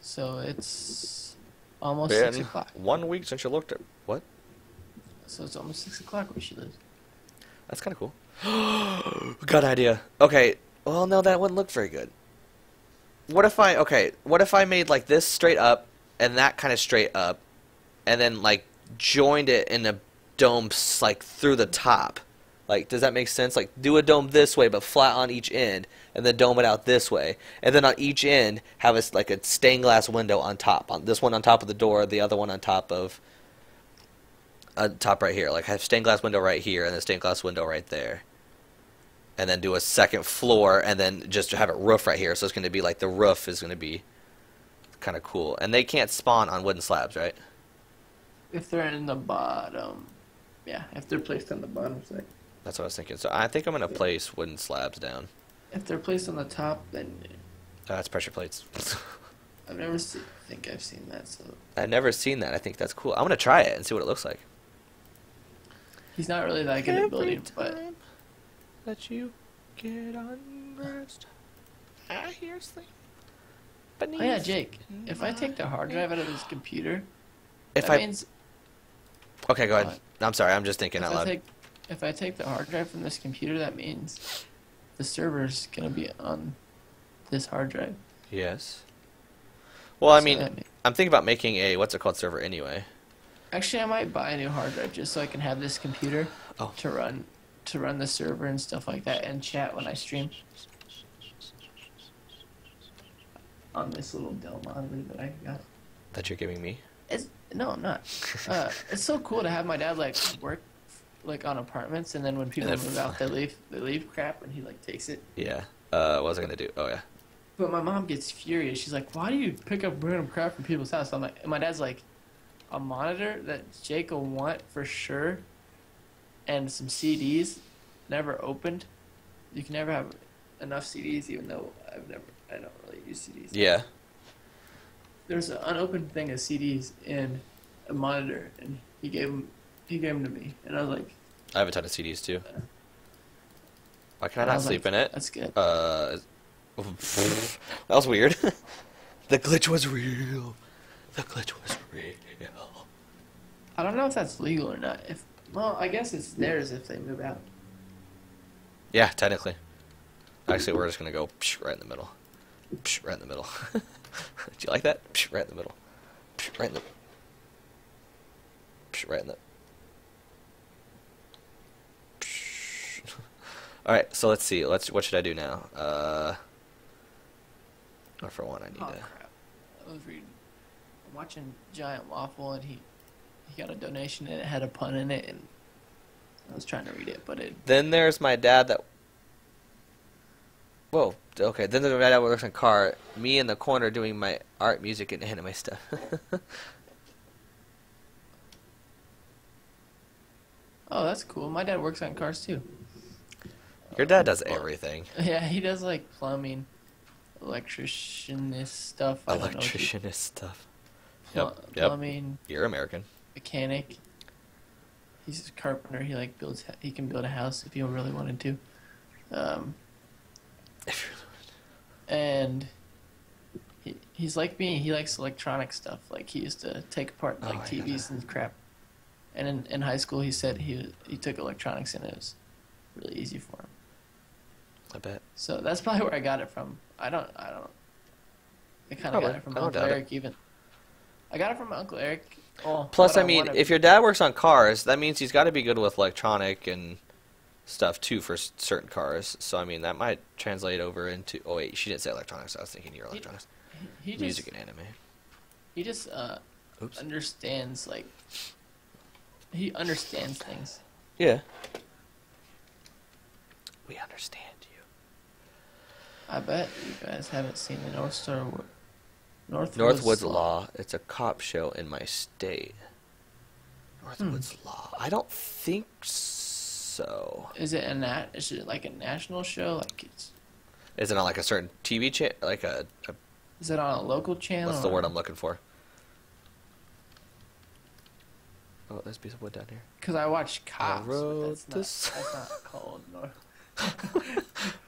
So it's almost six Been o'clock. one week since you looked at what? So it's almost six o'clock where she lives. That's kind of cool. (gasps) Got an idea. Okay. Well, no, that wouldn't look very good. What if I okay? What if I made like this straight up and that kind of straight up, and then like joined it in a dome like through the top? Like, does that make sense? Like, do a dome this way but flat on each end, and then dome it out this way, and then on each end have a like a stained glass window on top. On this one on top of the door, the other one on top of uh, top right here. Like have stained glass window right here and a stained glass window right there. And then do a second floor and then just have it roof right here. So it's going to be like the roof is going to be kind of cool. And they can't spawn on wooden slabs, right? If they're in the bottom, yeah. If they're placed on the bottom side. That's what I was thinking. So I think I'm going to place wooden slabs down. If they're placed on the top, then Uh, that's pressure plates. (laughs) I've never see, think I've seen that. So I've never seen that. I think that's cool. I'm going to try it and see what it looks like. he's not really that good at building, but that you get undressed, I hear sleep. oh yeah, Jake. If I take the hard drive out of this computer, If that I means okay, go ahead. I'm sorry. I'm just thinking if out I loud. If I take the hard drive from this computer, that means the server's gonna be on this hard drive. Yes. Well, I So mean, that ma- I'm thinking about making a what's it called server anyway. actually, I might buy a new hard drive just so I can have this computer Oh. to run to run the server and stuff like that and chat when I stream on this little Dell monitor that I got. That you're giving me. It's no, I'm not. (laughs) Uh, it's so cool to have my dad like work like on apartments, and then when people then move out, they (laughs) leave they leave crap, and he like takes it. Yeah. Uh, what was I gonna do? Oh yeah. But my mom gets furious. She's like, "Why do you pick up random crap from people's house?" I'm like, and my dad's like, "A monitor that Jake will want for sure, and some CDs, never opened. You can never have enough CDs, even though I've never, I don't really use CDs. Yeah. There's an unopened thing of CDs in a monitor, and he gave them, he gave them to me, and I was like, I have a ton of CDs too. Why can I and I not sleep like, in it? That's good. Uh, (laughs) that was weird. (laughs) the glitch was real. The glitch was real. I don't know if that's legal or not. If well, I guess it's theirs if they move out. Yeah, technically. Actually, we're just gonna go psh, right in the middle. Psh, right in the middle. (laughs) Do you like that? Psh, right in the middle. Psh, right in the. Psh, right in the. Psh. All right, so let's see. Let's. What should I do now? Uh. Or for one, I need Oh to. crap! I was reading, I'm watching Giant Waffle, and he he got a donation and it had a pun in it, and I was trying to read it, but it Then there's my dad that. Whoa. Okay. Then there's my dad that works in car. Me in the corner doing my art, music, and anime stuff. (laughs) oh that's cool. My dad works on cars too. Your dad does everything. (laughs) Yeah, he does like plumbing, electricianist stuff. I don't know what he- Electricianist stuff. pl- Yep. Yep. Plumbing, You're American. mechanic. He's a carpenter. He like builds. He can build a house if he really wanted to. Um, and he, he's like me. He likes electronic stuff. Like he used to take apart Oh, like know TVs and crap. And in, in high school, he said he he took electronics and it was really easy for him. I bet. So that's probably where I got it from. I don't. I don't. I kind of got it from I Uncle doubt it. Eric. Even. I got it from Uncle Eric. Well, Plus, I mean, wanted- if your dad works on cars, that means he's got to be good with electronic and stuff too for s- certain cars. So I mean, that might translate over into. Oh wait, she didn't say electronics. I was thinking your electronics, he, he just music and anime. he just uh, Oops. understands like he understands things. Yeah. We understand. I bet you guys haven't seen the North Star. Wo- Northwoods, Northwoods Law. It's a cop show in my state. Hmm. Northwoods Law. I don't think so. Is it a nat? Is it like a national show? Like it's Is it on like a certain TV channel? Like a, a is it on a local channel? what's the word I'm looking for? Oh, there's a piece of wood down here. Because I watched Cops. but wrote that's, not, this. that's not called North. (laughs)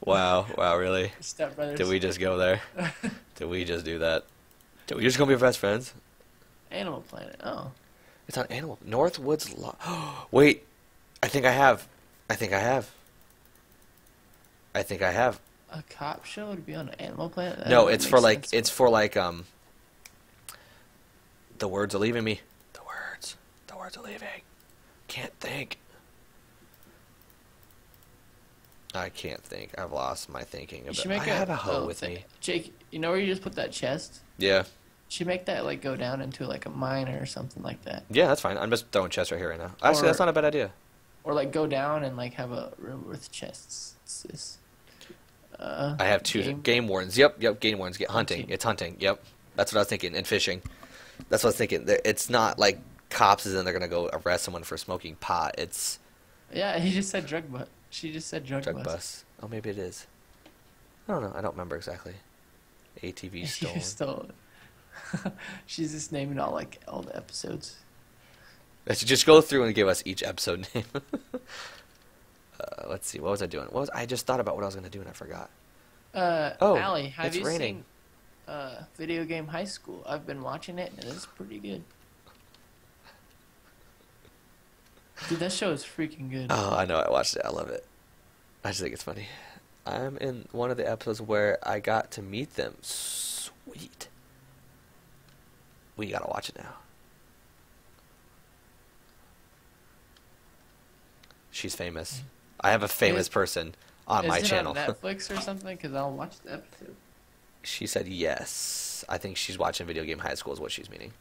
Wow, wow, really? Step Brothers. Did we just go there? (laughs) Did we just do that? Did we just gonna be best friends? Animal Planet. Oh. It's on Animal Northwoods. Lo- (gasps) Wait, I think I have. I think I have. I think I have. A cop show would be on Animal Planet? That no, it's for like sense. it's for like um. The words are leaving me. The words. The words are leaving. Can't think. I can't think. I've lost my thinking. You About, should make I a, have a hoe oh, with thing. me. Jake, you know where you just put that chest? Yeah. You should make that like go down into like a mine or something like that. Yeah, that's fine. I'm just throwing chests right here right now. Actually, Or- that's not a bad idea. Or like go down and like have a room with chests. It's this. Uh, I have two game. game, wardens. Yep, yep, game wardens. Get hunting. Hunting. It's hunting. Yep, that's what I was thinking. And fishing. That's what I was thinking. It's not like cops is and they're gonna go arrest someone for smoking pot. It's Yeah, (laughs) he just said drug bus. She just said drug, drug bus. bus. Oh, maybe it is. I don't know. I don't remember exactly. ATV (laughs) stolen. (laughs) She's just naming all like all the episodes. Let's just go through and give us each episode (laughs) name. uh, let's see. What was I doing? What was I just thought about what I was gonna do and I forgot. Uh, Oh, Allie, have it's you raining. seen uh, Video Game High School? I've been watching it and it's pretty good. Dude, that show is freaking good. Oh, I know. I watched it. I love it. I just think it's funny. I'm in one of the episodes where I got to meet them. Sweet. We gotta watch it now. She's famous. I have a famous Is- person on is my it channel. on (laughs) Netflix or something? Because I'll watch the episode. she said yes. I think she's watching Video Game High School is what she's meaning.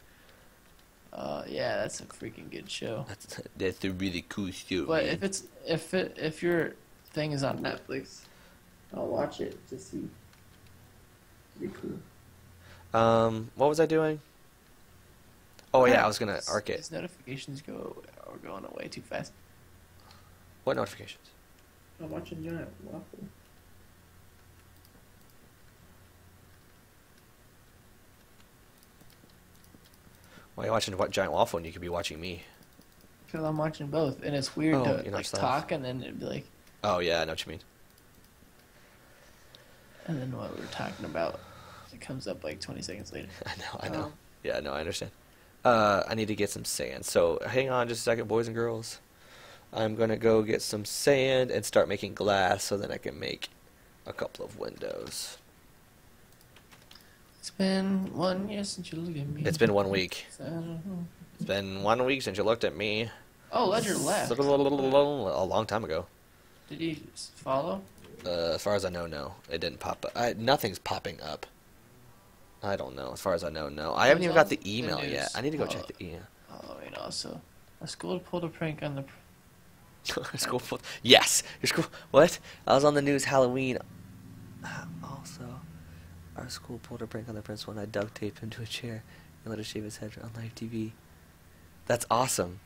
Uh, yeah, that's a freaking good show. That's that's a really cool show. But man. if it's if it if your thing is on Netflix, I'll watch it to see. Be cool. um, what was I doing? Oh yeah, I was gonna arc it. His notifications go are going away too fast. What notifications? I'm watching Giant Waffle. Why are you watching what Giant Waffle and you could be watching me? Because I'm watching both, and it's weird Oh, to like talk and then it'd be like, Oh yeah, I know what you mean. and then what we're talking about, it comes up like 20 seconds later. (laughs) I know, I know. Um, Yeah, no, I understand. Uh, I need to get some sand. So hang on just a second, boys and girls. I'm gonna go get some sand and start making glass so then I can make a couple of windows. It's been one year since you looked at me. It's been one week. So, I don't know. It's been one week since you looked at me. Oh, Ledger left. A long time ago. Did he follow? Uh, as far as I know, no, it didn't pop up. I, nothing's popping up. I don't know. As far as I know, no. I haven't even got the email Good yet. I need to go Oh. check the email. Oh, wait, also, a school pulled a prank on the. Pr- (laughs) school full. Yes, your school. What? I was on the news Halloween. Uh, Also, our school pulled a prank on the principal, and I duct taped him to a chair and let her shave his head on live TV. That's awesome.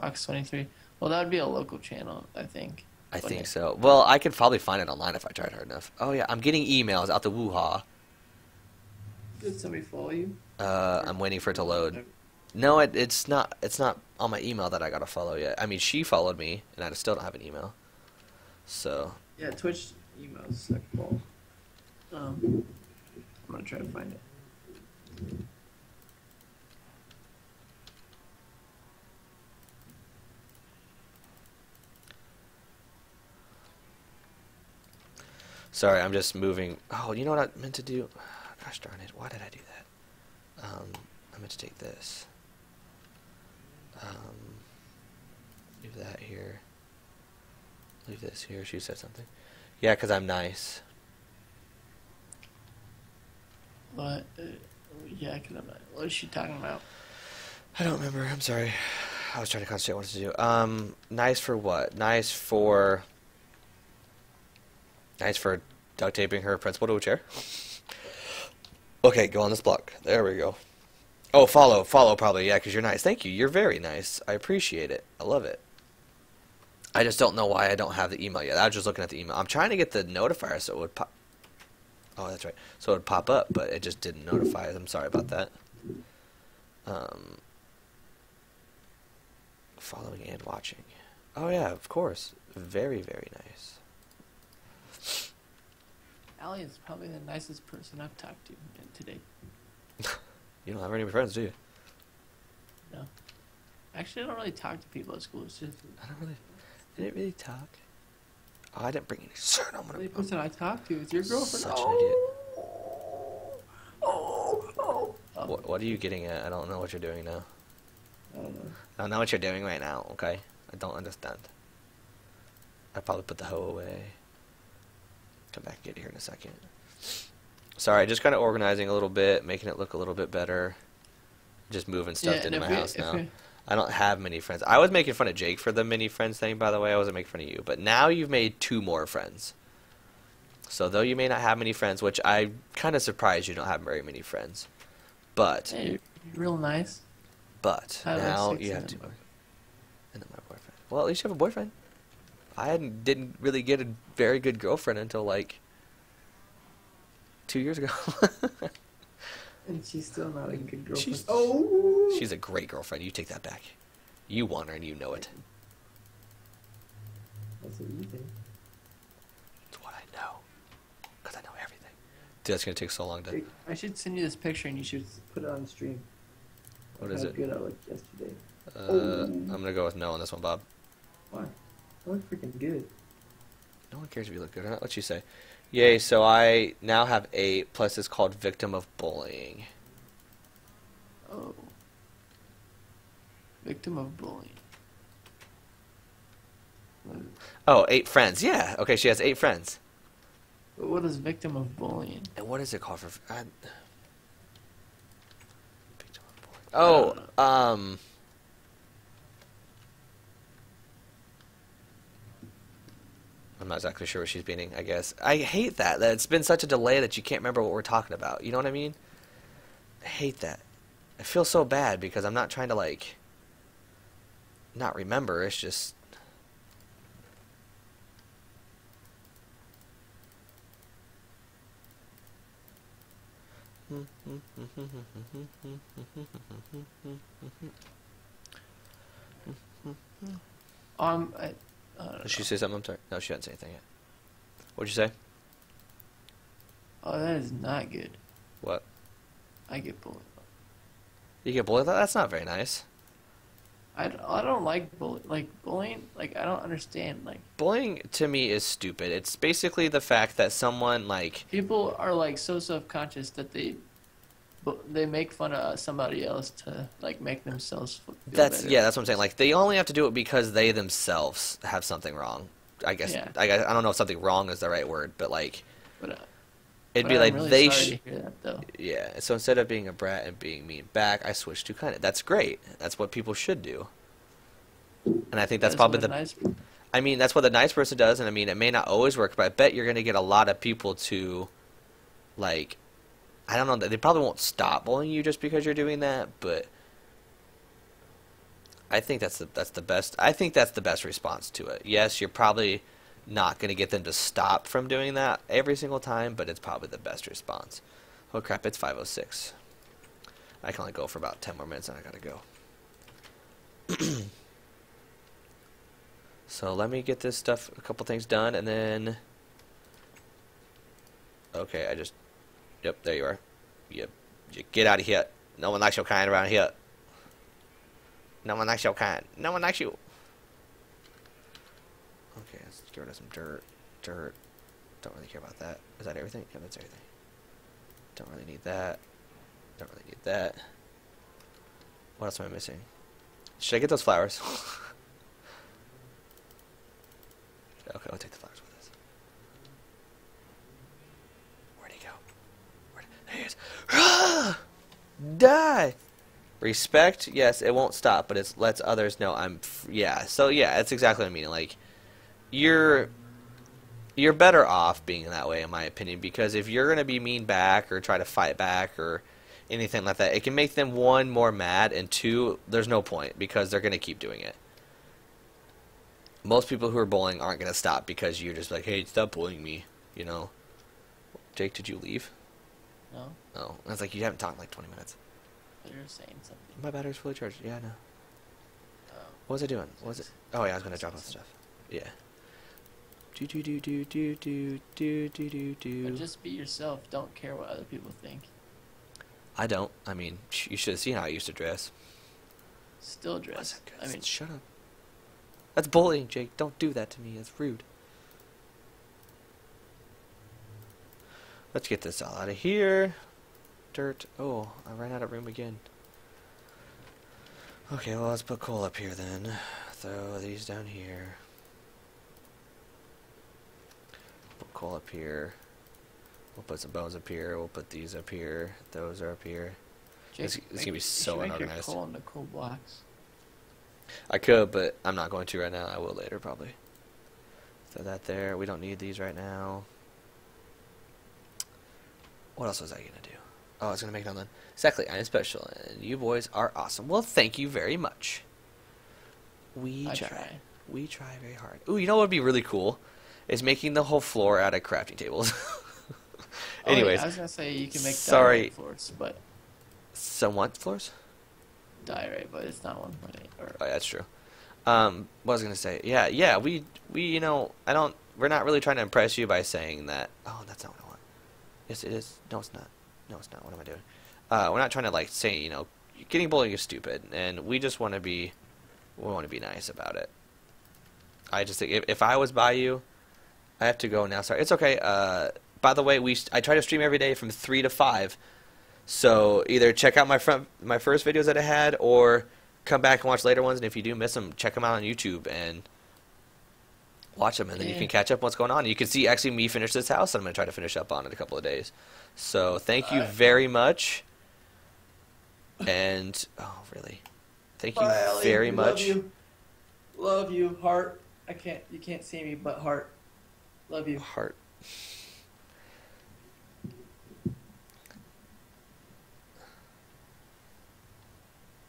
Fox 23. Well, that would be a local channel, I think. I think it? so. Well, I could probably find it online if I tried hard enough. Oh yeah, I'm getting emails out the woo-ha. Did somebody follow you? Uh, I'm waiting for it to load. No, it, it's not. It's not on my email that I gotta follow yet. I mean, she followed me, and I still don't have an email. So Yeah, Twitch emails suck ball. Um, I'm gonna try to find it. sorry, I'm just moving. Oh, you know what I meant to do? Gosh darn it! Why did I do that? Um, I meant to take this. Um, leave that here. Leave this here. She said something. Yeah, because I'm nice. What? Uh, yeah, cause I'm not. What is she talking about? I don't remember. I'm sorry. I was trying to concentrate what to do. Um, nice for what? Nice for. Nice for duct taping her principal to a chair. Okay, go on this block. There we go. Oh, follow, follow, probably, yeah, because you're nice. Thank you. You're very nice. I appreciate it. I love it. I just don't know why I don't have the email yet. I was just looking at the email. I'm trying to get the notifier so it would pop. Oh, that's right. So it would pop up, but it just didn't notify. Us. I'm sorry about that. Um, following and watching. Oh yeah, of course. Very very nice. Allie is probably the nicest person I've talked to today. (laughs) You don't have any friends, do you? No. Actually, I don't really talk to people at school. It's just I don't really. I didn't really talk. Oh, I didn't bring any shirt. I'm the gonna. only person I talked to is your girlfriend. Such an oh. Oh, oh. Oh, What, what are you getting at? I don't know what you're doing now. I don't know. I don't know what you're doing right now. Okay, I don't understand. I probably put the hoe away. Come back and get here in a second. Sorry, just kind of organizing a little bit, making it look a little bit better. Just moving stuff and into my we- house now. I don't have many friends. I was making fun of Jake for the mini friends thing, by the way. I wasn't making fun of you. But now you've made two more friends. So though you may not have many friends, which I'm kind of surprised you don't have very many friends, but Hey, you're real nice. but I now you have two. boy- And then my boyfriend. Well, at least you have a boyfriend. I hadn't, didn't really get a very good girlfriend until like two years ago. (laughs) And she's still not a good girlfriend. She's- oh. She's a great girlfriend. You take that back. You want her and you know it. That's what you think. It's what I know. Because I know everything. Dude, that's going to take so long to. I should send you this picture and you should put it on stream. What is it? good I looked yesterday. Uh, I'm going to go with no on this one, Bob. Why? I look freaking good. No one cares if you look good or not. What you say? Yay, so I now have eight, plus it's called Victim of Bullying. Oh. Victim of bullying. Oh, eight friends. Yeah. Okay, she has eight friends. But what is victim of bullying? And what is it called for? Victim of Bullying. I Oh, um. I'm not exactly sure what she's meaning, I guess. I hate that. That it's been such a delay that you can't remember what we're talking about. You know what I mean? I hate that. I feel so bad because I'm not trying to, like, not remember. It's just. Um, I, Did she say something? I'm sorry. No, she didn't say anything yet. What'd you say? Oh, that is not good. What? I get bullied. You get bullied? That's not very nice. I don't like bully like bullying. Like I don't understand. Like Bullying to me is stupid. It's basically the fact that someone like people are like so self conscious that they, they make fun of somebody else to like make themselves that's better. yeah, that's what I'm saying. Like they only have to do it because they themselves have something wrong. I guess Yeah. I guess, I don't know if something wrong is the right word, but like But, uh, it'd but be I'm like really they sorry sh- to hear that though. yeah. So instead of being a brat and being mean back, I switched to kind of. That's great. That's what people should do. And I think that's That's probably the nice. I mean, that's what the nice person does, and I mean, it may not always work, but I bet you're going to get a lot of people to, like, I don't know, that they probably won't stop bullying you just because you're doing that, but I think that's the that's the best. I think that's the best response to it. Yes, you're probably not going to get them to stop from doing that every single time, but it's probably the best response. Oh crap! It's 5:06. I can only go for about 10 more minutes, and I gotta go. (clears throat) So let me get this stuff, a couple things done, and then. Okay, I just. Yep, there you are. Yep, you get out of here. No one likes your kind around here. No one likes your kind. No one likes you. Okay, let's get rid of some dirt. Dirt. Don't really care about that. Is that everything? Yeah, that's everything. Don't really need that. Don't really need that. What else am I missing? Should I get those flowers? (laughs) Okay, I'll take the flowers with us. Where'd he go? Die. Respect, yes, it won't stop, but it lets others know I'm. Yeah, so yeah, that's exactly what I mean. Like, you're you're better off being that way, in my opinion, because if you're gonna be mean back or try to fight back or anything like that, it can make them one more mad, and two, there's no point because they're gonna keep doing it most people who are bullying aren't going to stop because you're just like, hey, stop bullying me, you know. Jake, did you leave? No, No. I was like, you haven't talked in like 20 minutes. you're saying something. My battery's fully charged. Yeah, I know. Oh. What was I doing? What was it? Oh yeah, I was gonna drop off stuff. Yeah. Do do do do do do do do do do. But just be yourself. Don't care what other people think. I don't. I mean, you should have seen how I used to dress. Still dress. I mean, shut up. That's bullying, Jake. Don't do that to me. It's rude. Let's get this all out of here. Dirt. Oh, I ran out of room again. Okay, well, let's put coal up here then. Throw these down here. Put coal up here. We'll put some bones up here. We'll put these up here. Those are up here. Jake, It's- it's gonna be so make your unorganized. coal into coal blocks. I could, but I'm not going to right now. I will later, probably. Throw that there. We don't need these right now. What else was I going to do? Oh, I was going to make another one. Exactly, I'm special, and you boys are awesome. Well, thank you very much. We I try. try. We try very hard. Ooh, you know what would be really cool? Is making the whole floor out of crafting tables. (laughs) Oh, yeah, Anyways, I was gonna say you can make sorry. floors, but somewhat floors? diorite, but it's not one point eight. Or Oh, yeah, that's true. Um, what was I gonna say? Yeah, yeah. We we you know I don't. We're not really trying to impress you by saying that. Oh, that's not what I. Yes, it is. No, it's not. No, it's not. What am I doing? Uh, we're not trying to like say you know getting bullying is stupid, and we just want to be we want to be nice about it. I just think if, if I was by you, I have to go now. Sorry, it's okay. Uh, by the way, we I try to stream every day from three to five. So either check out my front my first videos that I had, or come back and watch later ones. And if you do miss them, check them out on YouTube and watch them, and then you can catch up what's going on. You can see actually me finish this house, and I'm gonna try to finish up on it a couple of days. So thank you Alright. very much. And oh, really, thank you Bye, Ellie. very We much. Love you. Love you, heart. I can't. You can't see me, but heart. Love you. Heart.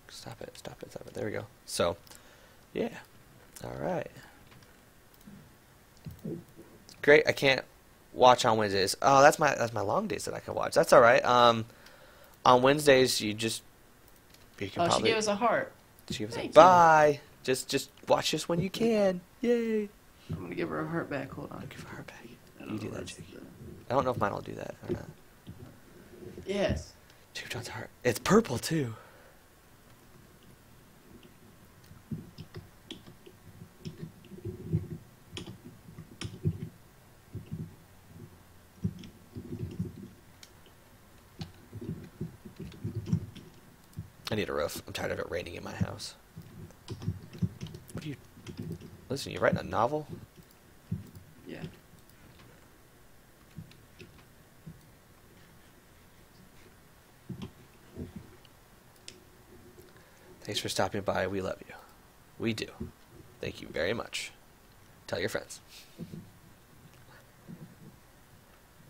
Stop it, stop it, stop it. There we go. So, yeah. All right. Great. I can't watch on Wednesdays. Oh, that's my that's my long days that I can watch. That's all right. Um, on Wednesdays you just you can Oh, she probably gave us a heart. she gives Thank a you. bye. Just just watch this when you can. Yay. I'm gonna give her a heart back. Hold on. I'll give her a heart don't You do that, Jake. I don't know if mine will do that or not. Yes. Chief John's heart. It's purple too. Roof. I'm tired of it raining in my house. What are you? Listen, You're writing a novel? Yeah. Thanks for stopping by. We love you. We do. Thank you very much. Tell your friends.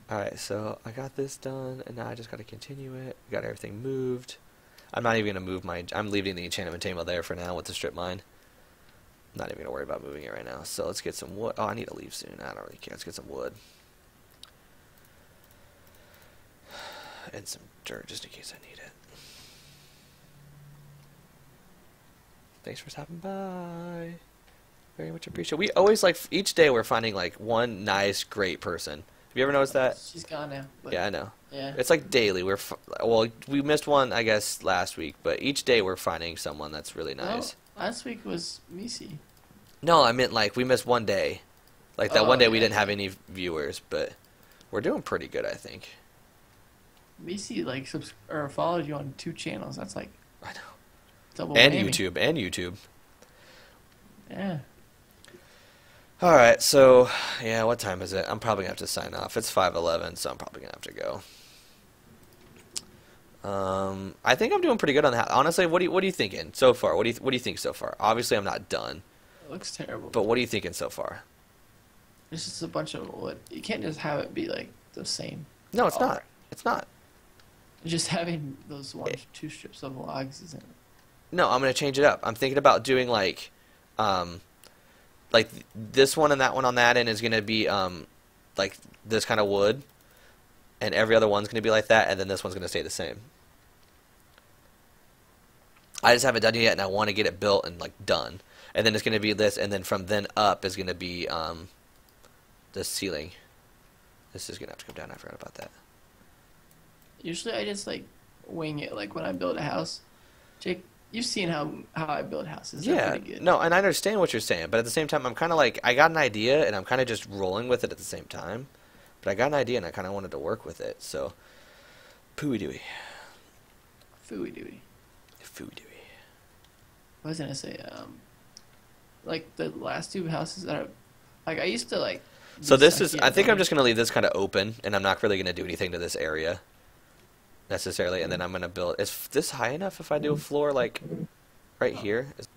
Alright, so I got this done, and now I just got to continue it. Got everything moved. I'm not even going to move my. I'm leaving the enchantment table there for now with the strip mine. I'm not even going to worry about moving it right now. So let's get some wood. Oh, I need to leave soon. I don't really care. Let's get some wood. (sighs) And some dirt just in case I need it. Thanks for stopping by. Very much appreciate. We always like each day we're finding like one nice, great person. Have you ever noticed that? She's gone now. Yeah, I know. Yeah. It's like daily. We're f- well, we missed one I guess last week, but each day we're finding someone that's really nice. last week was Misi. No, I meant like we missed one day. Like that Oh, one day we didn't have any viewers, but we're doing pretty good, I think. Misi like subs- or followed you on two channels. That's like I know. double And whammy. YouTube, and YouTube. Yeah. All right, so yeah, what time is it? I'm probably gonna have to sign off. It's five eleven, so I'm probably gonna have to go. Um, I think I'm doing pretty good on that. Honestly, what do you what are you thinking so far? What do you what do you think so far? Obviously, I'm not done, It looks terrible. but what are you thinking so far? it's just a bunch of wood. You can't just have it be like the same. No, it's not. It's not. Just having those one two strips of logs isn't. No, I'm gonna change it up. I'm thinking about doing like, um, like th- this one and that one on that end is gonna be um, like this kind of wood, and every other one's gonna be like that, and then this one's gonna stay the same. I just haven't done it yet, and I want to get it built and like done. And then it's gonna be this, and then from then up is gonna be um, the ceiling. This is gonna have to come down. I forgot about that. Usually I just like wing it like when I build a house. Jake, you've seen how how I build houses. They're yeah, no, and I understand what you're saying, but at the same time, I'm kind of like I got an idea, and I'm kind of just rolling with it at the same time. But I got an idea, and I kind of wanted to work with it, so pooey dooey, Fooey dooey. Dooey. What was I gonna say? Um, like the last two houses that I, like I used to like. So this is. I think I'm just gonna leave this kind of open, and I'm not really gonna do anything to this area necessarily. And then I'm gonna build. Is this high enough if I do a floor like right here? Is-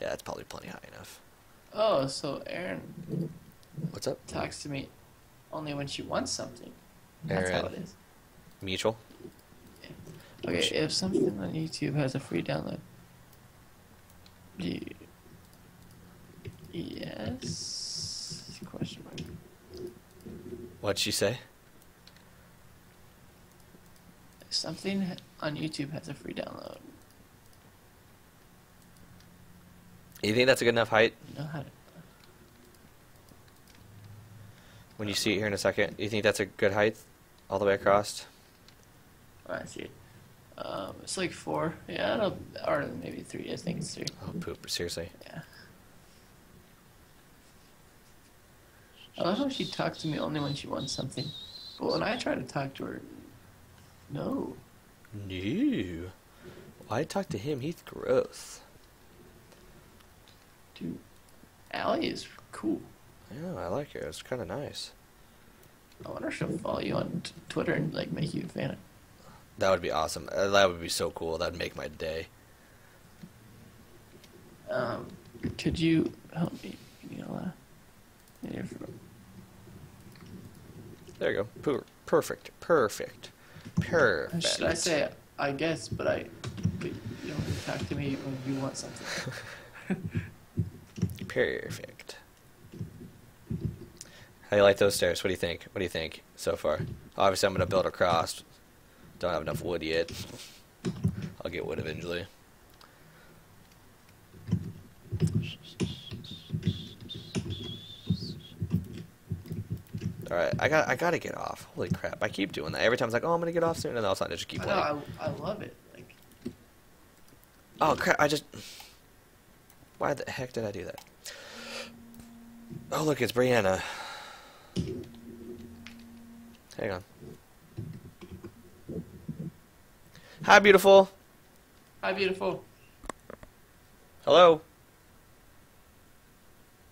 Yeah, that's probably plenty high enough. Oh, so Aaron What's up, talks to me only when she wants something. That's how it is. Mutual. Okay, if something on YouTube has a free download, do you, yes? Question mark. What'd she say? If something on YouTube has a free download, You think that's a good enough height? you know how to. When you see it here in a second, you think that's a good height, all the way across? I see it. Um, it's like four. Yeah, it'll, or maybe three. I think it's three. Oh, poop! Seriously. Yeah. I love how she talks to me only when she wants something. But when I try to talk to her, no. No. Why talk to him? He's gross. Dude, Allie is cool. Yeah, I like her. It's kind of nice. I wonder if she'll follow you on t- Twitter and like make you a fan. That would be awesome. Uh, That would be so cool. That'd make my day. Um, could you help me? You know, uh, There you go. Per- perfect. Perfect. Perfect. should I say I guess, but I, but you don't talk to me when you want something. (laughs) Perfect. How do you like those stairs? What do you think? What do you think so far? Obviously, I'm gonna build across. Don't have enough wood yet. I'll get wood eventually. All right, I got I gotta get off. Holy crap! I keep doing that every time. It's like, oh, I'm gonna get off soon, and then all of a sudden I just keep I know, I, I love it. Like, Oh crap! I just. Why the heck did I do that? Oh look, it's Brianna. Hang on. Hi, beautiful. hi, beautiful. Hello.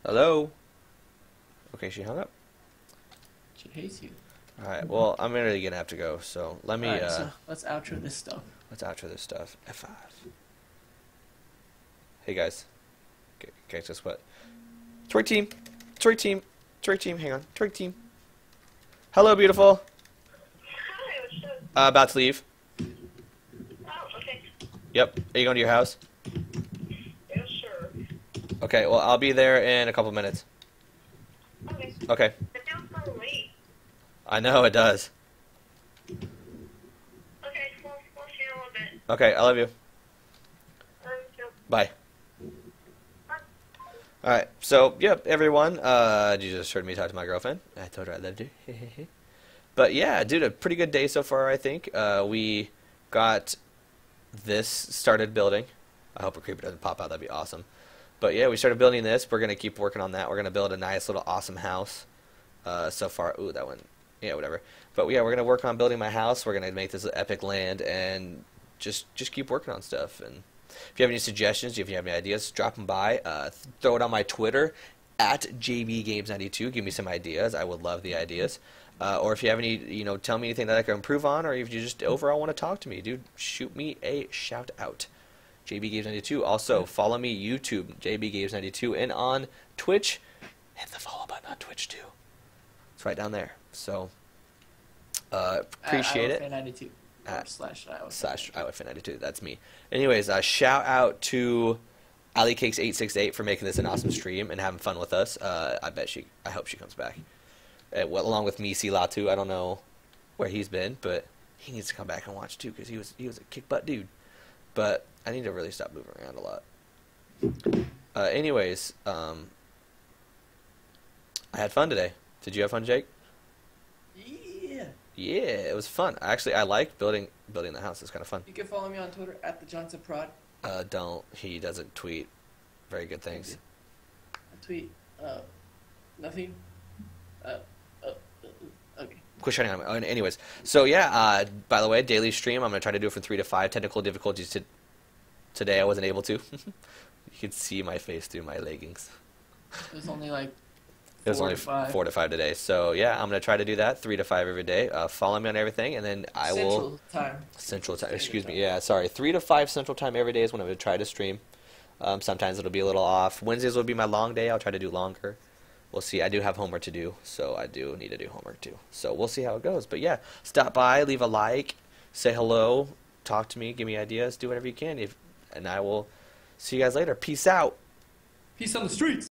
Hello. Okay, she hung up. She hates you. All right. Well, I'm really gonna have to go. So let me. Alright, uh, so let's outro this stuff. Let's outro this stuff. F5. Hey guys. Okay, okay, guess what? Twerk team. Twerk team. Twerk team. Hang on. Twerk team. Hello, beautiful. Hi. Uh, about to leave. Yep. Are you going to your house? Yeah, sure. Okay. Well, I'll be there in a couple minutes. Okay. Okay. It feels so late. I know it does. Okay, we'll, we'll see you in a little bit. Okay. I love you. Um, so, Bye. bye. All right. So, yep, everyone. Uh, you just heard me talk to my girlfriend. I told her I loved her. (laughs) but yeah, dude, a pretty good day so far. I think uh, we got this started building. I hope a creeper doesn't pop out. That'd be awesome. But yeah, we started building this. We're gonna keep working on that. We're gonna build a nice little awesome house. Uh, so far, ooh, that one. Yeah, whatever. But yeah, we're gonna work on building my house. We're gonna make this epic land and just just keep working on stuff. And if you have any suggestions, if you have any ideas, drop them by. Uh, throw it on my Twitter at JBGamez92. Give me some ideas. I would love the ideas. Uh, or if you have any, you know, tell me anything that I can improve on, or if you just overall want to talk to me, dude, shoot me a shout out. JBGamez92. Also, follow me YouTube, JBGamez92, and on Twitch, hit the follow button on Twitch too. It's right down there. So, uh, appreciate it. 92 At- slash Iowa slash iowafan92. That's me. Anyways, uh, shout out to AliCakes868 for making this an awesome stream and having fun with us. Uh, I bet she, I hope she comes back. Uh, along with me, C Latu. I don't know where he's been, but he needs to come back and watch too because he was he was a kick butt dude. But I need to really stop moving around a lot. Uh, anyways, um, I had fun today. Did you have fun, Jake? Yeah. Yeah, it was fun. Actually, I liked building building the house. It's kind of fun. You can follow me on Twitter at the Johnson Prod. Uh, don't. He doesn't tweet very good things. I tweet uh, nothing. Uh. Quit shining on me. Anyways, so yeah. Uh, by the way, daily stream. I'm gonna try to do it from three to five. Technical difficulties to today. I wasn't able to. (laughs) you could see my face through my leggings. It was only like. It was four only to five. four to five today. So yeah, I'm gonna try to do that three to five every day. Uh, follow me on everything, and then I will. Central time. Central time. Excuse me. time. Yeah, sorry. Three to five Central time every day is when I would try to stream. Um, sometimes it'll be a little off. Wednesdays will be my long day. I'll try to do longer. We'll see. I do have homework to do, so I do need to do homework too. So we'll see how it goes. But yeah, stop by, leave a like, say hello, talk to me, give me ideas, do whatever you can, if, and I will see you guys later. Peace out. Peace on the streets.